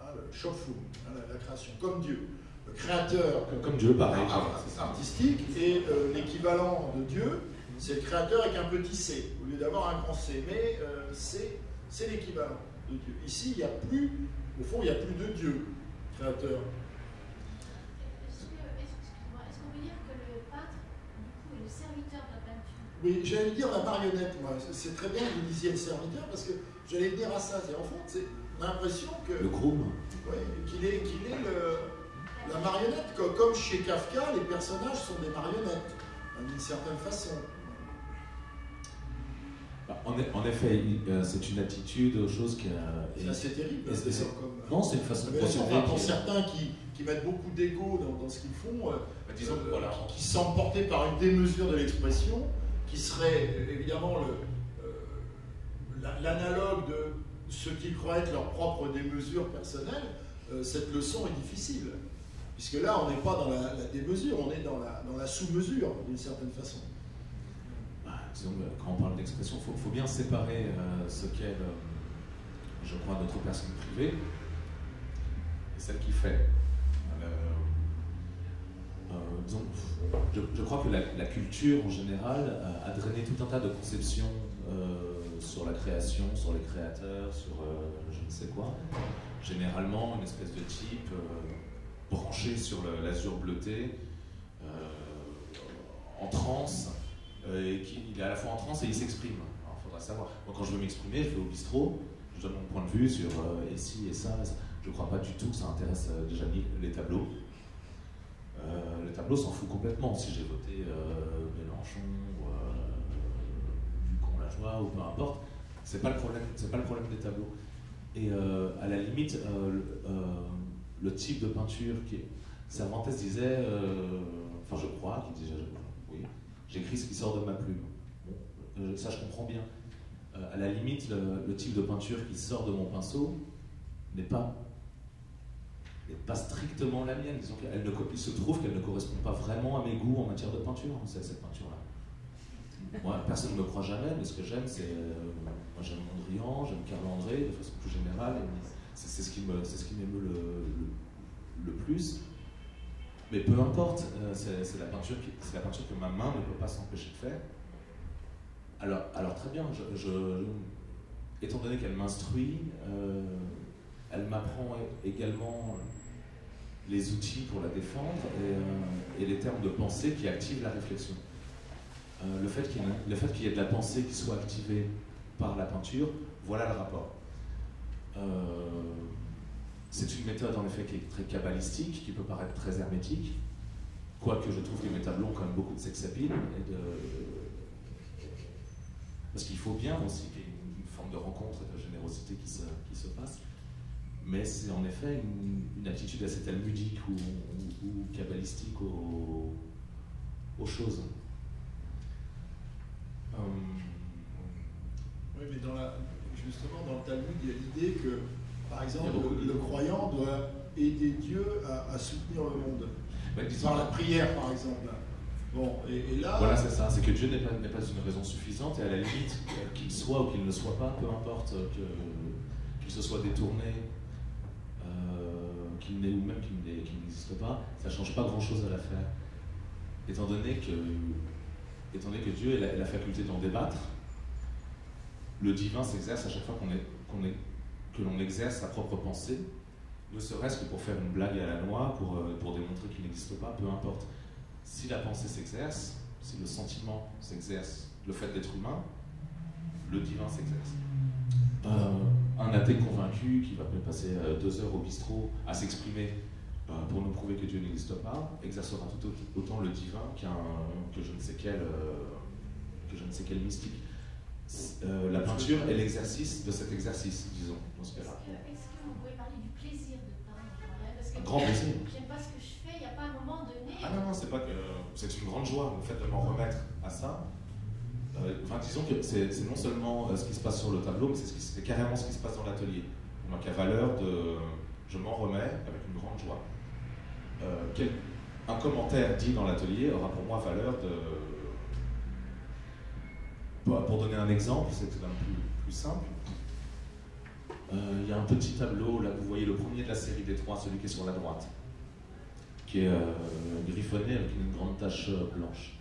Hein, le Schöpfung, hein, la, création, comme Dieu. Le créateur comme, Dieu, pareil, artistique, et euh, l'équivalent de Dieu, c'est le créateur avec un petit c, au lieu d'avoir un grand c. Mais euh, c'est l'équivalent. Ici, il n'y a plus, au fond, il n'y a plus de Dieu créateur. Est-ce qu'on peut dire que le peintre, du Oui, j'allais dire la marionnette, moi. C'est très bien que vous disiez le serviteur, parce que j'allais venir à ça. En fait, c'est l'impression que. Le groom Oui, qu'il est, qu'il est le, la marionnette. Co- Comme chez Kafka, les personnages sont des marionnettes, d'une certaine façon. Bah, en, effet, euh, c'est une attitude aux choses qui a. C'est assez terrible. c'est- d'ailleurs, comme- Non, c'est une façon de Mais procéder. pour certains qui, qui mettent beaucoup d'ego dans, dans ce qu'ils font, euh, Bah, disons euh, voilà, qui, qui sentent portés par une démesure de l'expression, qui serait euh, évidemment euh, la- l'analogue de ce qu'ils croient être leur propre démesure personnelle, euh, cette leçon est difficile. Puisque là, on n'est pas dans la, démesure, on est dans la, sous-mesure, d'une certaine façon. Bah, que quand on parle d'expression, il faut, bien séparer euh, ce qu'est, je crois, notre personne privée et celle qui fait. Euh, disons, je, crois que la, culture en général a, drainé tout un tas de conceptions euh, sur la création, sur les créateurs, sur euh, je ne sais quoi. Généralement, une espèce de type branché sur l'azur bleuté, en transe, et qui, il est à la fois en transe et il s'exprime. Alors, faudra savoir. Moi, quand je veux m'exprimer, je vais au bistrot, je donne mon point de vue sur et ci et ça. Je ne crois pas du tout que ça intéresse euh, déjà les tableaux. Euh, les tableaux s'en fout complètement si j'ai voté euh, Mélenchon ou euh, Ducon la joie ou peu importe. C'est pas le problème. C'est pas le problème des tableaux. Et à la limite, le- le type de peinture qui est Cervantes disait, enfin je crois, qu'il disait, oui, j'écris ce qui sort de ma plume. Bon, ça je comprends bien. À la limite, le, le type de peinture qui sort de mon pinceau n'est pas, n'est pas strictement la mienne. Disons qu'elle ne, il se trouve qu'elle ne correspond pas vraiment à mes goûts en matière de peinture, hein, cette, peinture-là. Moi, personne ne me croit jamais, mais ce que j'aime, c'est. euh, moi, j'aime Mondrian, j'aime Carl André, de façon plus générale, c'est ce qui m'émeut le, le- le plus. Mais peu importe, euh, c'est la, peinture la peinture que ma main ne peut pas s'empêcher de faire. Alors, alors très bien, étant donné qu'elle m'instruit, euh, elle m'apprend également les outils pour la défendre et, euh, et les termes de pensée qui activent la réflexion. Euh, le fait qu'il y, ait- de la pensée qui soit activée par la peinture, voilà le rapport. Euh, c'est une méthode en effet qui est très kabbalistique, qui peut paraître très hermétique, quoique je trouve que mes tableaux ont quand même beaucoup de sex appeal et de, parce qu'il faut bien aussi qu'il y ait une, forme de rencontre et de générosité qui se passe. Mais c'est en effet une, une attitude assez talmudique ou, ou, ou kabbalistique aux, aux choses. Euh, Oui, mais dans la, justement, dans le Talmud, il y a l'idée que, par exemple, le, croyant doit aider Dieu à, à soutenir le monde. disons- Par la prière, par exemple. Bon, et, et là, Voilà, c'est ça, c'est que Dieu n'est pas, n'est pas une raison suffisante, et à la limite, euh, qu'il soit ou qu'il ne soit pas, peu importe euh, que- qu'il se soit détourné, qu'il n'ait ou même qu'il n'existe pas, ça ne change pas grand-chose à l'affaire. Étant donné que, étant donné que Dieu a la, faculté d'en débattre, le divin s'exerce à chaque fois qu'on que l'on exerce sa propre pensée, ne serait-ce que pour faire une blague à la noix, pour, euh, pour démontrer qu'il n'existe pas, peu importe si la pensée s'exerce, si le sentiment s'exerce, le fait d'être humain, le divin s'exerce. Athée convaincu qui va peut-être passer euh, deux heures au bistrot à s'exprimer euh, pour nous prouver que Dieu n'existe pas, exercera tout au- autant le divin qu'un que je ne sais quel euh, que je ne sais quel mystique. Euh, la peinture est l'exercice de cet exercice, disons, dans ce cas-là. Est-ce que, vous pouvez parler du plaisir de peindre parce que grand plaisir. J'aime pas ce que je fais, il n'y a pas un moment donné. Ah non, non, c'est pas que. C'est une grande joie, le fait de m'en remettre à ça. Euh, enfin, disons que c'est non seulement euh, ce qui se passe sur le tableau, mais c'est carrément ce qui se passe dans l'atelier. Donc, a valeur de. Je m'en remets avec une grande joie. Euh, un commentaire dit dans l'atelier aura pour moi valeur de. Pour, donner un exemple, c'est un plus, plus simple. Il y a un petit tableau, là vous voyez le premier de la série des trois, celui qui est sur la droite qui est griffonné avec une grande tache blanche.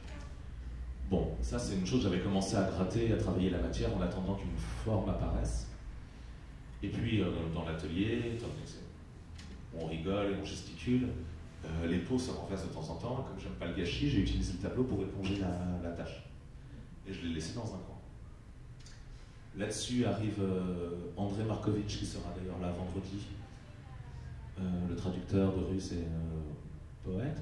Bon, ça c'est une chose, j'avais commencé à gratter, à travailler la matière en attendant qu'une forme apparaisse. Et puis euh, dans l'atelier, on rigole et on gesticule, euh, les peaux se renversent de temps en temps, comme j'aime pas le gâchis, j'ai utilisé le tableau pour éponger la, tâche. et je l'ai laissé dans un coin. Là-dessus arrive euh, André Markovitch, qui sera d'ailleurs là vendredi, le traducteur de russe et poète.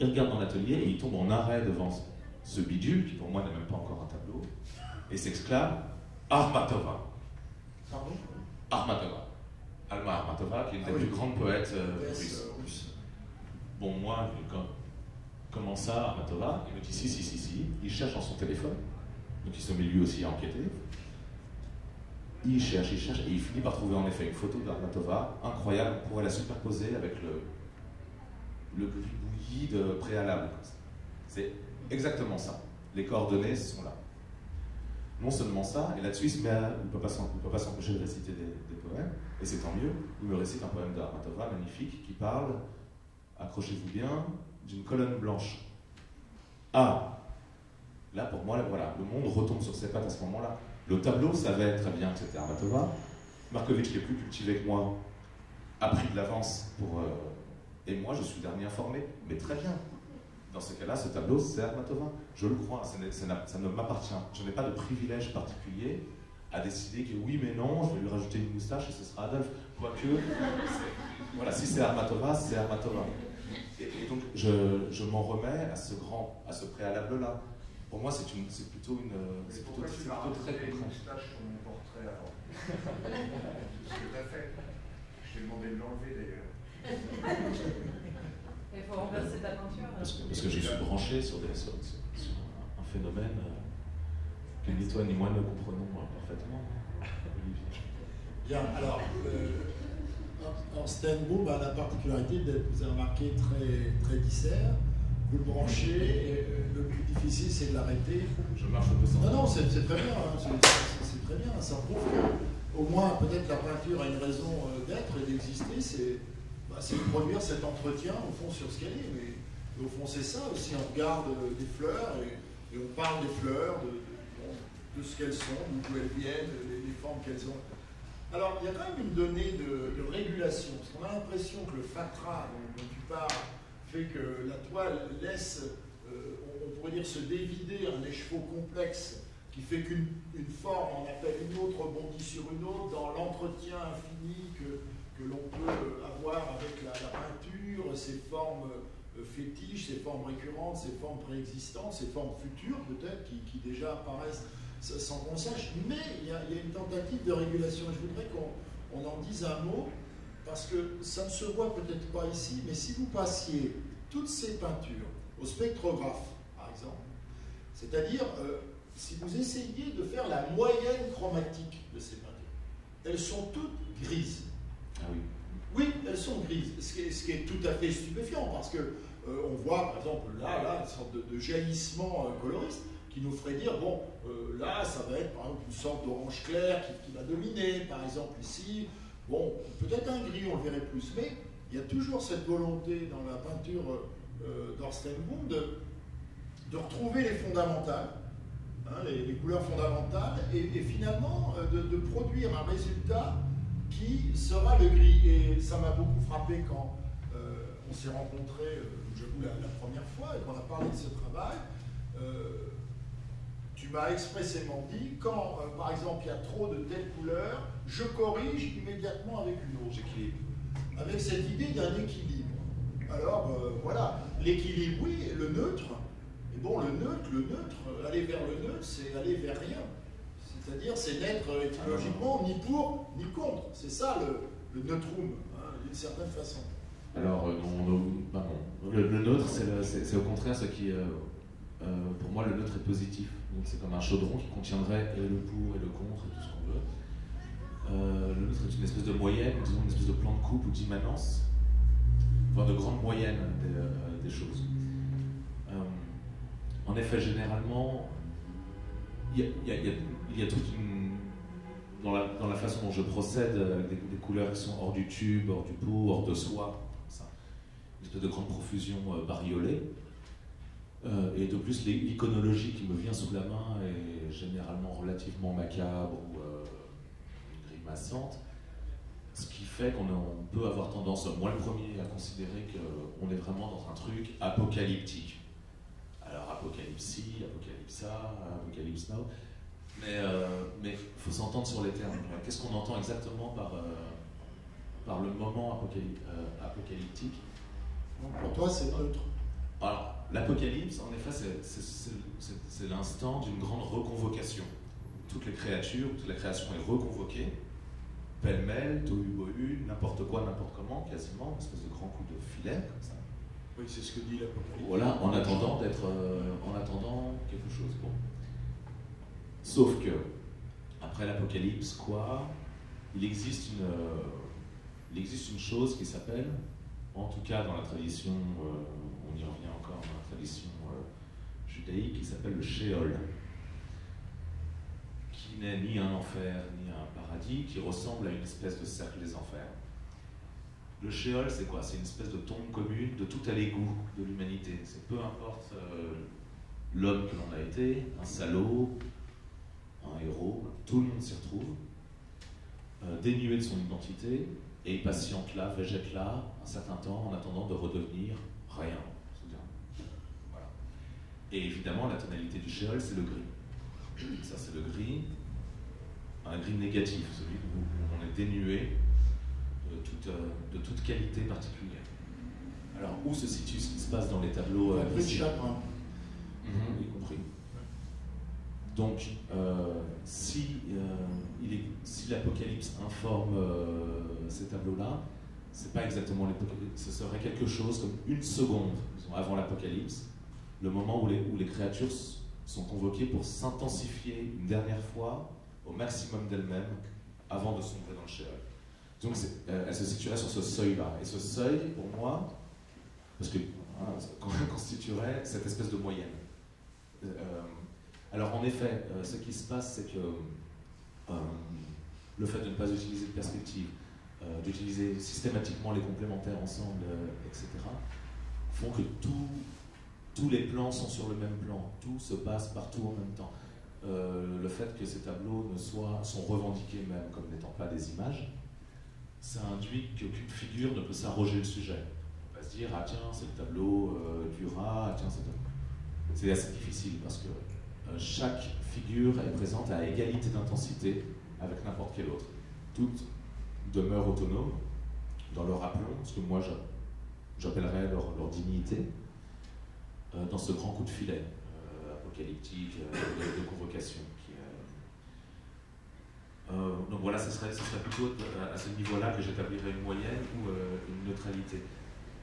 Il regarde dans l'atelier et il tombe en arrêt devant ce bidule, qui pour moi n'est même pas encore un tableau, et s'exclame Armatova. Pardon? Armatova. Alma Armatova, qui est une des Ah oui. plus grandes poètes euh, russes. euh, russe. Bon, moi, quand- comment ça, Armatova? Il me dit si, si, si, si. Il cherche dans son téléphone. Donc il se met lui aussi à enquêter. Il cherche, il cherche, et il finit par trouver en effet une photo d'Armatova incroyable. On pourrait la superposer avec le, le de préalable. C'est exactement ça. Les coordonnées sont là. Non seulement ça, et là-dessus, il ne peut pas s'empêcher de réciter des, des poèmes, et c'est tant mieux. Il me récite un poème d'Armatova magnifique qui parle accrochez-vous bien, d'une colonne blanche. Ah Là, pour moi, voilà, le monde retombe sur ses pattes à ce moment-là. Le tableau savait très bien que c'était Armatova. Markovitch, qui est plus cultivé que moi, a pris de l'avance pour. euh, et moi, je suis dernier informé. Mais très bien. Dans ce cas-là, ce tableau, c'est Armatova. Je le crois, ça, ne m'appartient. Je n'ai pas de privilège particulier à décider que oui, mais non, je vais lui rajouter une moustache et ce sera Adolphe. Quoique, voilà, si c'est Armatova, c'est Armatova. Et, et donc, je, je m'en remets à ce grand, à ce préalable-là. Pour moi, c'est plutôt une, c'est plutôt, plutôt très concret. moustache sur mon portrait avant? C'est ce que fait. Je t'ai demandé de l'enlever d'ailleurs. Il faut renverser ta peinture. Parce que, parce que je suis branché sur, des, sur, sur- sur un phénomène euh, que ni toi ni moi ne comprenons euh, parfaitement. Olivier. Bien, alors, euh, a la particularité d'être, vous avez remarqué, très, très dissert. Vous le branchez, et euh, le plus difficile c'est de l'arrêter. Je marche un peu sans. Non, non, c'est très bien, hein, c'est- très bien. Ça prouve que, au moins, peut-être la peinture a une raison d'être et d'exister, c'est bah, c'est de produire cet entretien, au fond, sur ce qu'elle est. Mais au fond, c'est ça aussi, on regarde euh, des fleurs et, on parle des fleurs, de, ce qu'elles sont, d'où elles viennent, les, les formes qu'elles ont. Alors, il y a quand même une donnée de, régulation, parce qu'on a l'impression que le fatras dont, tu parles fait que la toile laisse, euh, on, pourrait dire, se dévider un écheveau complexe qui fait qu'une une forme en appelle une autre, rebondit sur une autre, dans l'entretien infini que, que l'on peut euh, avoir avec la, peinture, ces formes euh, fétiches, ces formes récurrentes, ces formes préexistantes, ces formes futures peut-être, qui, déjà apparaissent sans qu'on sache, mais il y, a, une tentative de régulation. Je voudrais qu'on on en dise un mot, parce que ça ne se voit peut-être pas ici, mais si vous passiez toutes ces peintures au spectrographe, par exemple, c'est-à-dire euh, si vous essayiez de faire la moyenne chromatique de ces peintures, elles sont toutes grises. Ah oui. Elles sont grises, ce qui est, tout à fait stupéfiant parce que euh, on voit par exemple là, là, une sorte de, jaillissement euh, coloriste qui nous ferait dire bon, euh, là, ça va être par exemple une sorte d'orange clair qui, va dominer, par exemple ici, bon, peut-être un gris, on le verrait plus, mais il y a toujours cette volonté dans la peinture euh, d'Orstenboom de, de retrouver les fondamentales, hein, les, couleurs fondamentales, et, finalement de produire un résultat qui sera le gris. Et ça m'a beaucoup frappé quand euh, on s'est rencontrés, euh, j'avoue, la, la première fois, et qu'on a parlé de ce travail. Euh, tu m'as expressément dit, quand euh, par exemple il y a trop de telle couleur, je corrige immédiatement avec une autre. J'équilibre. Avec cette idée d'un équilibre. Alors voilà, l'équilibre, oui, le neutre. Et bon, le neutre, le neutre, aller vers le neutre, c'est aller vers rien. C'est-à-dire, c'est n'être euh, étymologiquement ni pour ni contre. C'est ça le, le neutrum, hein, d'une certaine façon. Alors, euh, non, non. Le, neutre, c'est au contraire ce qui. euh, pour moi, le neutre est positif. Donc, c'est comme un chaudron qui contiendrait le pour et le contre et tout ce qu'on veut. Le neutre est une espèce de moyenne, disons une espèce de plan de coupe ou d'immanence, voire de grande moyenne des, choses. En effet, généralement, il y a, y y a- il y a toute une. Dans la, façon dont je procède, euh, des, des couleurs qui sont hors du tube, hors du pot, hors de soi, ça. une espèce de grande profusion euh, bariolée. Euh, et de plus, l'iconologie qui me vient sous la main est généralement relativement macabre ou euh, grimaçante. Ce qui fait qu'on peut avoir tendance, moi le premier, à considérer qu'on est vraiment dans un truc apocalyptique. Alors Apocalypse, Apocalypsa, Apocalypse Now. Mais il faut s'entendre sur les termes. Qu'est-ce qu'on entend exactement par, par le moment apocalyptique Pour toi, c'est neutre. Alors, l'apocalypse, en effet, c'est l'instant d'une grande reconvocation. Toutes les créatures, toute la création est reconvoquée, pêle-mêle, tohu-bohu, n'importe quoi, n'importe comment, quasiment, une espèce de grand coup de filet, comme ça. Oui, c'est ce que dit l'apocalypse. Voilà, en attendant d'être, euh, en attendant quelque chose. Bon. Sauf que, après l'apocalypse, quoi, il existe une, euh, il existe une chose qui s'appelle, en tout cas dans la tradition, euh, on y revient encore dans la tradition judaïque, qui s'appelle le Sheol qui n'est ni un enfer ni un paradis, qui ressemble à une espèce de cercle des enfers. Le shéol, c'est quoi? C'est une espèce de tombe commune de tout à l'égout de l'humanité. C'est peu importe euh, l'homme que l'on a été, un salaud, un héros, tout le monde s'y retrouve, euh, dénué de son identité, et il patiente là, végète là, un certain temps, en attendant de redevenir rien. Voilà. Et évidemment, la tonalité du shéol, c'est le gris. Ça, c'est le gris un gris négatif, celui où on est dénué de toute, euh, de toute qualité particulière. Alors, où se situe ce qui se passe dans les tableaux euh, ici? mhm, y compris. Donc, euh, est, si l'Apocalypse informe ces tableaux-là, c'est pas exactement l'Apocalypse, ce serait quelque chose comme une seconde avant l'Apocalypse, le moment où les, créatures sont convoquées pour s'intensifier une dernière fois au maximum d'elle-même avant de sombrer dans le shéol. Donc euh, elle se situerait sur ce seuil-là. Et ce seuil, pour moi, parce que hein, constituerait cette espèce de moyenne. Euh, alors en effet, euh, ce qui se passe, c'est que le fait de ne pas utiliser de perspective, d'utiliser systématiquement les complémentaires ensemble, etc., font que tous les plans sont sur le même plan, tout se passe partout en même temps. Euh, le fait que ces tableaux ne soient, sont revendiqués même comme n'étant pas des images, ça induit qu'aucune figure ne peut s'arroger le sujet. On va se dire, ah tiens, c'est le tableau euh, du rat, ah tiens, c'est... C'est assez difficile parce que euh, chaque figure est présente à égalité d'intensité avec n'importe quelle autre. Toutes demeurent autonomes dans leur aplomb, ce que moi j'appellerais leur, dignité, dans ce grand coup de filet apocalyptique euh, de, convocation. Euh, euh, donc voilà, ce serait, ce serait plutôt à ce niveau-là que j'établirais une moyenne ou une neutralité,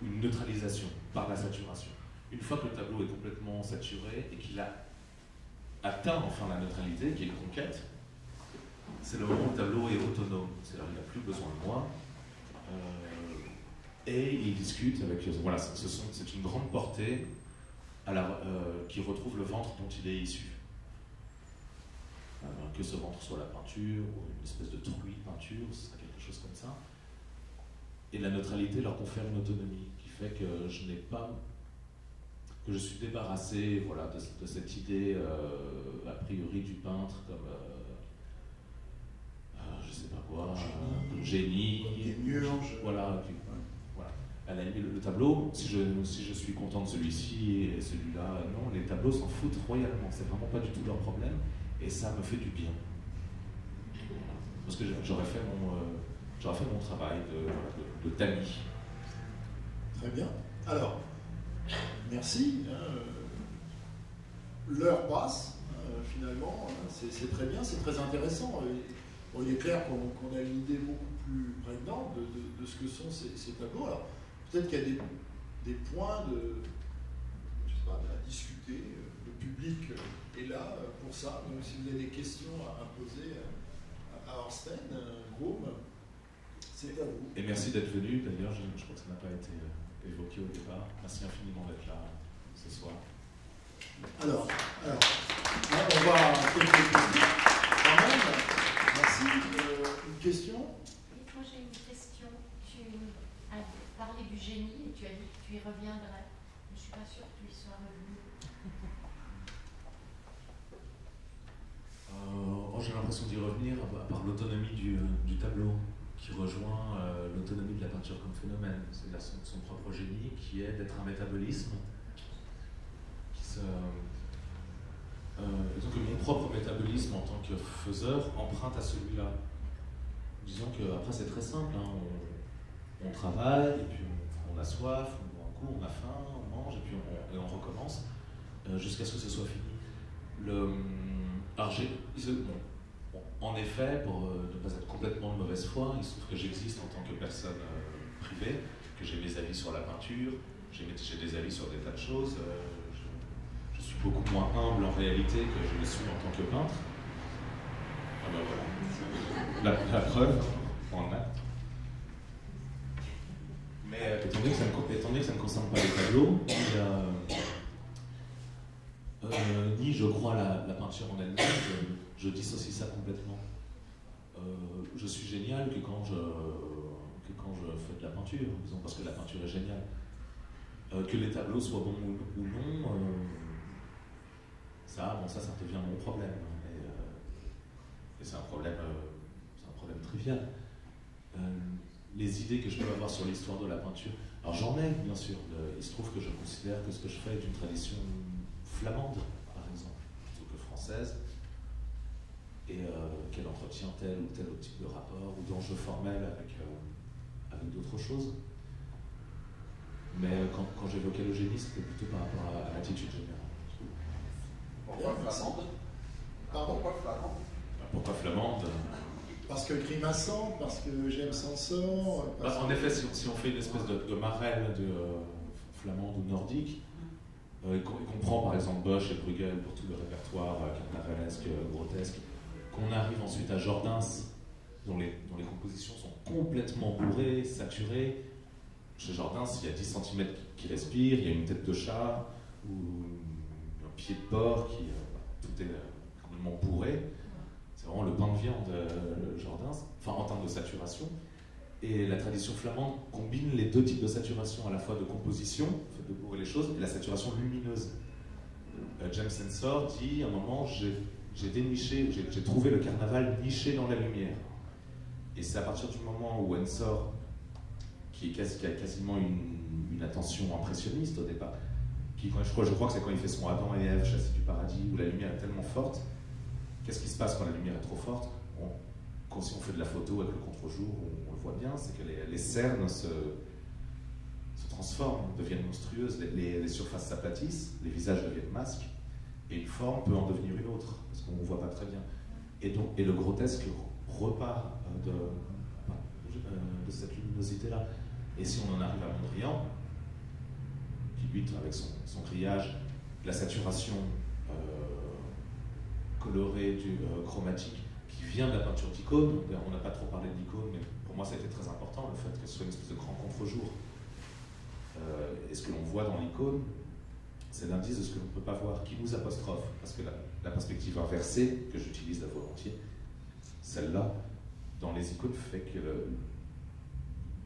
une neutralisation par la saturation. Une fois que le tableau est complètement saturé et qu'il a atteint enfin la neutralité, qui est conquête, c'est le moment où le tableau est autonome. C'est-à-dire qu'il n'a plus besoin de moi. et il discute avec. Voilà, c'est une grande portée euh, qui retrouve le ventre dont il est issu. Euh, que ce ventre soit la peinture ou une espèce de truie peinture, quelque chose comme ça. Et la neutralité leur confère une autonomie qui fait que je n'ai pas que je suis débarrassé voilà, de, cette idée euh, a priori du peintre comme je sais pas quoi, génie, génie voilà, à la limite, le tableau, si je, si je suis content de celui-ci et celui-là, non, les tableaux s'en foutent royalement. C'est vraiment pas du tout leur problème et ça me fait du bien. Parce que j'aurais fait, mon, euh, fait mon travail de, de, tamis. Très bien. Alors, merci. Hein. L'heure passe, hein, finalement. Hein. C'est très bien, c'est très intéressant. il est clair qu'on a une idée beaucoup plus prégnante de, ce que sont ces, tableaux. Alors, Peut-être qu'il y a des, points à discuter. Le public est là pour ça. Donc, si vous avez des questions à, poser à, Orsten, Gaume, c'est à vous. Et merci d'être venu. D'ailleurs, je, crois que ça n'a pas été euh, évoqué au départ. Merci infiniment d'être là ce soir. Alors, alors on va quelques questions. Quand même, merci. Euh, une question du génie et tu as dit que tu y reviendrais. Je ne suis pas sûre que tu y sois revenu. Euh, oh, J'ai l'impression d'y revenir par l'autonomie du, du, tableau qui rejoint euh, l'autonomie comme phénomène, c'est-à-dire son, propre génie qui est d'être un métabolisme qui disons que mon propre métabolisme en tant que faiseur emprunte à celui-là. Disons que après c'est très simple, hein. on, travaille, et puis on, a soif, on boit un coup, on a faim, on mange, et puis on, et on recommence jusqu'à ce que ce soit fini. Le, alors bon, en effet, pour ne pas être complètement de mauvaise foi, il se trouve que j'existe en tant que personne que j'ai mes avis sur la peinture, j'ai des avis sur des tas de choses. Euh, je, suis beaucoup moins humble en réalité que je le suis en tant que peintre. Ah ben voilà. La, preuve en acte. Mais euh, étant, donné que ça ne, concerne pas les tableaux, euh, ni je crois la, la peinture en elle-même, je, dissocie ça complètement. je suis génial que quand je, quand je fais de la peinture, disons, parce que la peinture est géniale. Euh, que les tableaux soient bons ou, non, euh, ça, ça, devient mon problème. Et, euh, c'est un problème, un problème trivial. les idées que je peux avoir sur l'histoire de la peinture, alors j'en ai bien sûr. il se trouve que je considère que ce que je fais est d'une tradition flamande, par exemple, plutôt que française, et qu'elle entretient tel ou tel type de rapport ou d'enjeux formels avec, avec d'autres choses. Mais euh, quand, quand j'évoquais le génie, c'était plutôt par rapport à, l'attitude générale. Pourquoi flamande? Pourquoi flamande? Pourquoi flamande? Parce que grimaçant, parce que j'aime Sanson. Bah, en effet, si, on fait une espèce de, de marelle de euh, flamande ou nordique, euh, et qu'on prend par exemple Bosch et Bruegel pour tout le répertoire carnavalesque, grotesque, qu'on arrive ensuite à Jordins, dont les, dont les compositions sont complètement bourrées, saturées, chez Jardin, il y a 10 cm qui respire, il y a une tête de chat ou un pied de porc qui. Euh, tout est euh, complètement bourré. C'est vraiment le pain de viande euh, Jardin, enfin en termes de saturation. Et la tradition flamande combine les deux types de saturation, à la fois de composition, de bourrer les choses, et la saturation lumineuse. James Ensor dit à un moment j'ai déniché, j'ai trouvé le carnaval niché dans la lumière. Et c'est à partir du moment où Ensor qui, a quasiment une, attention impressionniste au départ. Je, crois, que c'est quand il fait son Adam et Ève chassé du paradis, où la lumière est tellement forte. Qu'est-ce qui se passe quand la lumière est trop forte? Quand si on fait de la photo avec le contre-jour, on, le voit bien, c'est que les, cernes se, transforment, deviennent monstrueuses, les, surfaces s'aplatissent, les visages deviennent masques, et une forme peut en devenir une autre, parce qu'on ne voit pas très bien. Et, donc, et le grotesque repart de, de cette luminosité-là. Et si on en arrive à Mondrian, qui lutte avec son, son grillage, la saturation euh, colorée, du, euh, chromatique, qui vient de la peinture d'icône, on n'a pas trop parlé de l'icône, mais pour moi ça a été très important, le fait que ce soit une espèce de grand contre-jour. Euh, et ce que l'on voit dans l'icône, c'est l'indice de ce que l'on ne peut pas voir, qui nous apostrophe, parce que la, la perspective inversée, que j'utilise à volontiers, celle-là, dans les icônes, fait que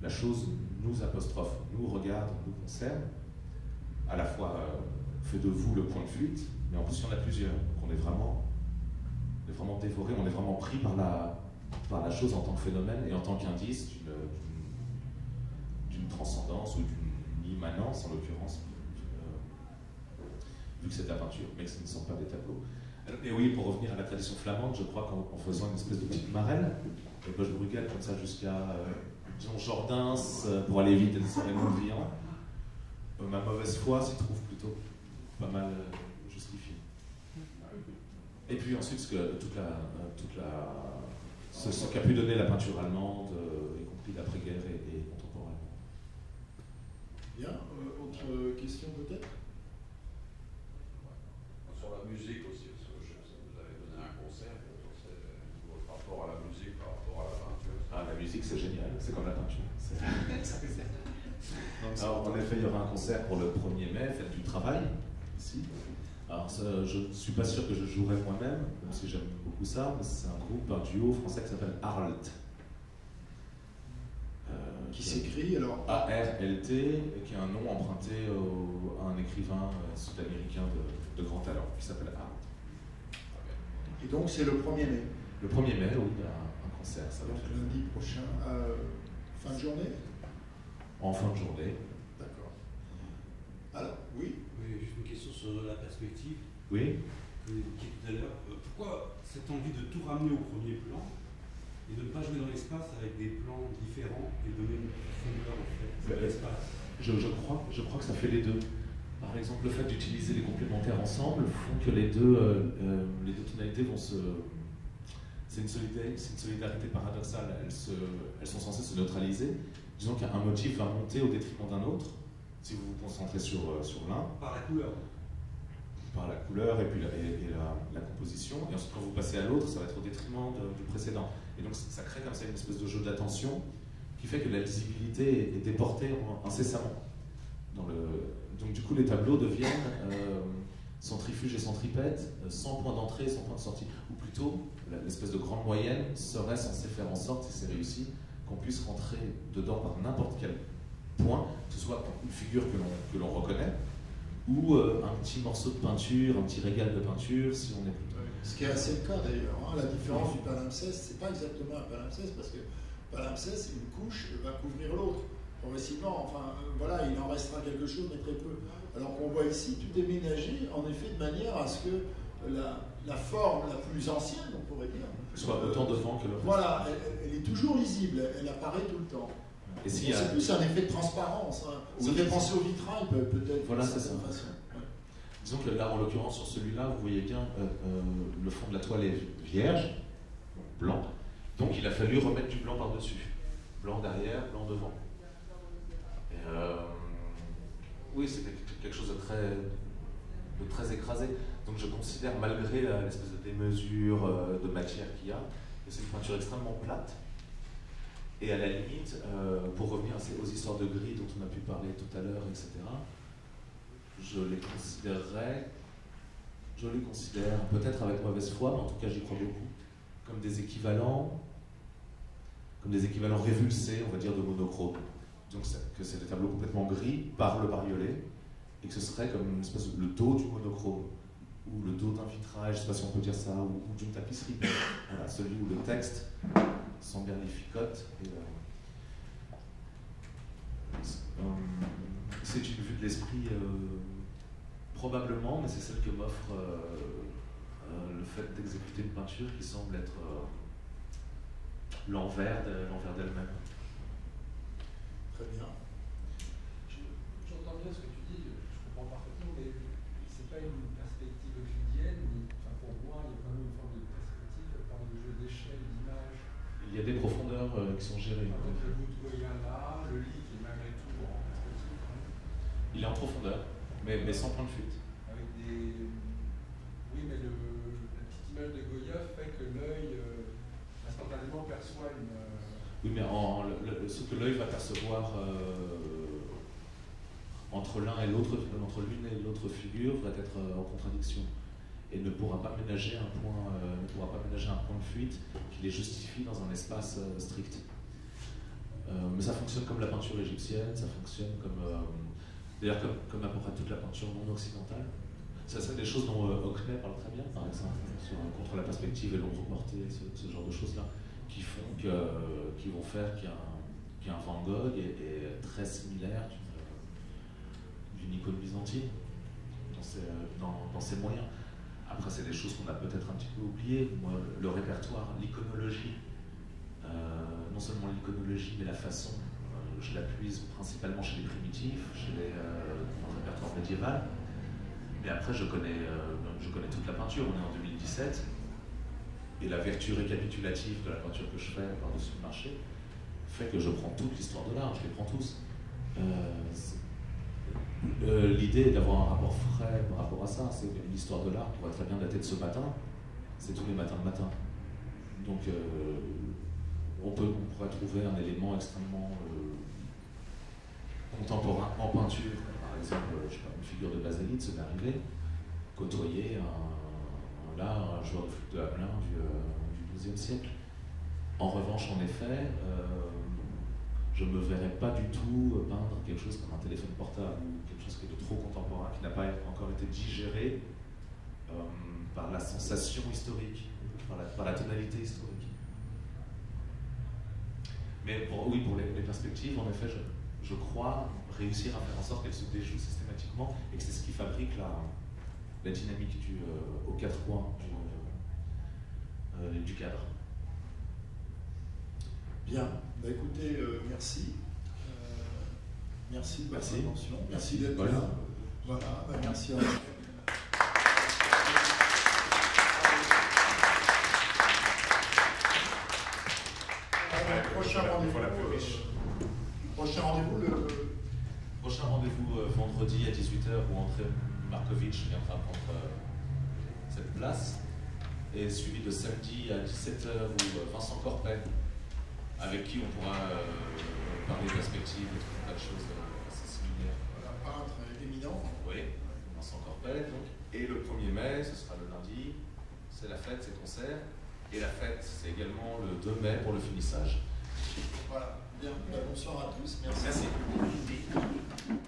la chose nous apostrophe, nous regarde, nous concerne, à la fois euh, fait de vous le point de fuite, mais en plus il y en a plusieurs. Donc on est vraiment, vraiment dévoré, on est vraiment pris par la, par la chose en tant que phénomène et en tant qu'indice d'une transcendance ou d'une immanence, en l'occurrence, euh, vu que c'est de la peinture, mais que ce ne sont pas des tableaux. Et oui, pour revenir à la tradition flamande, je crois qu'en faisant une espèce de petite marelle, Bosch Bruegel comme ça jusqu'à euh, disons, Jordins, euh, pour aller vite et de Mondrian, euh, ma mauvaise foi s'y trouve plutôt pas mal euh, justifiée. Et puis ensuite, ce que toute la, toute la, ce, qu'a pu donner la peinture allemande, y compris l'après-guerre et, et, contemporaine. Bien, autre question peut-être? Sur la musique aussi, parce que vous avez donné un concert, votre rapport à la musique par rapport à la peinture. Ah, la musique c'est comme la peinture. Alors, en effet, il y aura un concert pour le 1er mai, fête du travail, ici. Alors, je ne suis pas sûr que je jouerai moi-même, même si j'aime beaucoup ça, mais c'est un groupe, un duo français qui s'appelle Arlt. Euh, qui s'écrit alors? A-R-L-T, qui a un nom emprunté à un écrivain euh, sud-américain de, grand talent, qui s'appelle Arlt. Et donc, c'est le 1er mai? Le 1er mai, oui, concert. Ça donc, lundi prochain. Euh, Fin de journée En fin de journée. D'accord. Alors, oui Oui, j'ai une question sur la perspective, Oui que vous évoquiez tout à l'heure, euh, pourquoi cette envie de tout ramener au premier plan et de ne pas jouer dans l'espace avec des plans différents et donner une profondeur en fait l'espace je, je crois, je crois que ça fait les deux. Par exemple, le fait d'utiliser les complémentaires ensemble font que les deux, euh, euh, les deux tonalités vont se. C'est une, solidarité, une solidarité paradoxale. Elles, se, elles sont censées se neutraliser. Disons qu'un motif va monter au détriment d'un autre, si vous vous concentrez sur, euh, sur l'un, Par la couleur. par la couleur et puis la, et, et la, la composition. Et ensuite, quand vous passez à l'autre, ça va être au détriment de- du précédent. Et donc, ça crée comme ça une espèce de jeu d'attention qui fait que la lisibilité est déportée en- incessamment. Dans le... Donc, du coup, les tableaux deviennent euh, centrifuges et centripètes, euh, sans point d'entrée et sans point de sortie. Ou plutôt, l'espèce de grande moyenne serait censée faire en sorte, si c'est réussi, qu'on puisse rentrer dedans par n'importe quel point, que ce soit une figure que l'on- reconnaît, ou euh, un petit morceau de peinture, un petit régal de peinture, si on est Ce qui est assez le cas d'ailleurs. hein. La différence du palimpseste, c'est pas exactement un palimpseste parce que palimpseste, une couche va couvrir l'autre. Progressivement, enfin euh, voilà, il en restera quelque chose, mais très peu. Alors qu'on voit ici, tout ménagé en effet de manière à ce que la, la forme la plus ancienne, on pourrait dire, soit autant devant que le reste. voilà, elle, elle est toujours lisible, elle, apparaît tout le temps. Et s'il y a- C'est plus un effet de transparence. hein. Ça fait penser au vitrail peut- peut-être. Voilà, c'est ça. façon. Ouais. Disons que là, en l'occurrence, sur celui-là, vous voyez bien, euh, euh, le fond de la toile est vierge, blanc. Donc il a fallu remettre du blanc par-dessus. Blanc derrière, blanc devant. Et, euh, oui, c'est quelque- quelque chose de très, de très écrasé. Donc je considère, malgré l'espèce de démesure euh, de matière qu'il y a, que c'est une peinture extrêmement plate. Et à la limite, euh, pour revenir aux histoires de gris dont on a pu parler tout à l'heure, etc., je les considérerais, je les considère, peut-être avec mauvaise foi, mais en tout cas j'y crois beaucoup, comme des équivalents, comme des équivalents révulsés, on va dire, de monochrome. Donc que c'est des tableaux complètement gris par le bariolé, et que ce serait comme le dos du monochrome, ou le dos d'un vitrail, je ne sais pas si on peut dire ça, ou, ou d'une tapisserie. Voilà, celui où le texte s'emberlificote. et, euh, c'est- euh, c'est une vue de l'esprit euh, probablement, mais c'est celle que m'offre euh, euh, le fait d'exécuter une peinture qui semble être euh, l'envers de- l'envers d'elle-même. Très bien. Je- J'entends bien ce que tu dis, je comprends parfaitement, mais c'est pas une perspective euclidienne. ni- Enfin, pour moi, il y a quand même une forme de perspective, elle parle de jeu d'échelle, d'image. Il y a des profondeurs euh, qui sont gérées. Le bout de Goya là, le lit qui est malgré tout en perspective Il est en profondeur, mais, mais sans point de fuite. avec des. Oui, mais le, la petite image de Goya fait que l'œil euh, instantanément perçoit une. euh, Oui, mais en, le- ce que l'œil va percevoir euh, entre l'un et l'autre, entre l'une et l'autre figure, va être en contradiction et ne pourra pas ménager un point, euh, ne pourra pas ménager un point de fuite qui les justifie dans un espace euh, strict. Euh, mais ça fonctionne comme la peinture égyptienne, ça fonctionne comme, d'ailleurs comme, comme à peu près toute la peinture non occidentale. Ça, c'est des choses dont Hockney parle très bien, par exemple, sur, contre la perspective et l'ombre portée, ce, genre de choses-là, qui font que, qui vont faire qu'un Van Gogh est, très similaire d'une icône byzantine dans dans, dans ses moyens. Après, c'est des choses qu'on a peut-être un petit peu oubliées. Moi, le, répertoire, l'iconologie, euh, non seulement l'iconologie, mais la façon, euh, je la puise principalement chez les primitifs, chez les, euh, dans le répertoire médiéval. Mais après, je connais, je connais toute la peinture. On est en 2017. Et la vertu récapitulative de la peinture que je fais par-dessus le marché fait que je prends toute l'histoire de l'art, je les prends tous. Euh, L'idée d'avoir un rapport frais par rapport à ça. C'est l'histoire de l'art pourrait très bien dater de ce matin. C'est tous les matins de matin. Donc, euh, on, peut, pourrait trouver un élément extrêmement euh, contemporain en peinture. Par exemple, je sais pas, une figure de Baselite, c'est d'arriver, côtoyer un, là, un joueur de flûte de Hamelin du, XIIe siècle. En revanche, en effet, je ne me verrais pas du tout peindre quelque chose comme un téléphone portable chose qui est de trop contemporain, qui n'a pas encore été digéré euh, par la sensation historique, par la, tonalité historique. Mais pour, oui, pour les, perspectives, en effet, je, crois réussir à faire en sorte qu'elles se déjouent systématiquement et que c'est ce qui fabrique la, dynamique du, aux quatre coins du, du cadre. Bien, bah, écoutez, merci. Merci de votre merci. attention. Merci d'être voilà. là. Voilà, bah, merci à vous. prochain rendez-vous. Prochain rendez-vous le. Prochain rendez-vous euh, vendredi à 18h où André Markovic viendra prendre euh, cette place. Et suivi de samedi à 17h où euh, Vincent Corpet, avec qui on pourra parler de perspective et tout un tas de choses peintre éminent. Oui, Vincent Corpet. Donc. Et le 1er mai, ce sera le lundi, c'est la fête, c'est concert. Et la fête, c'est également le 2 mai pour le finissage. Voilà, bien. Bonsoir à tous. Merci. Merci.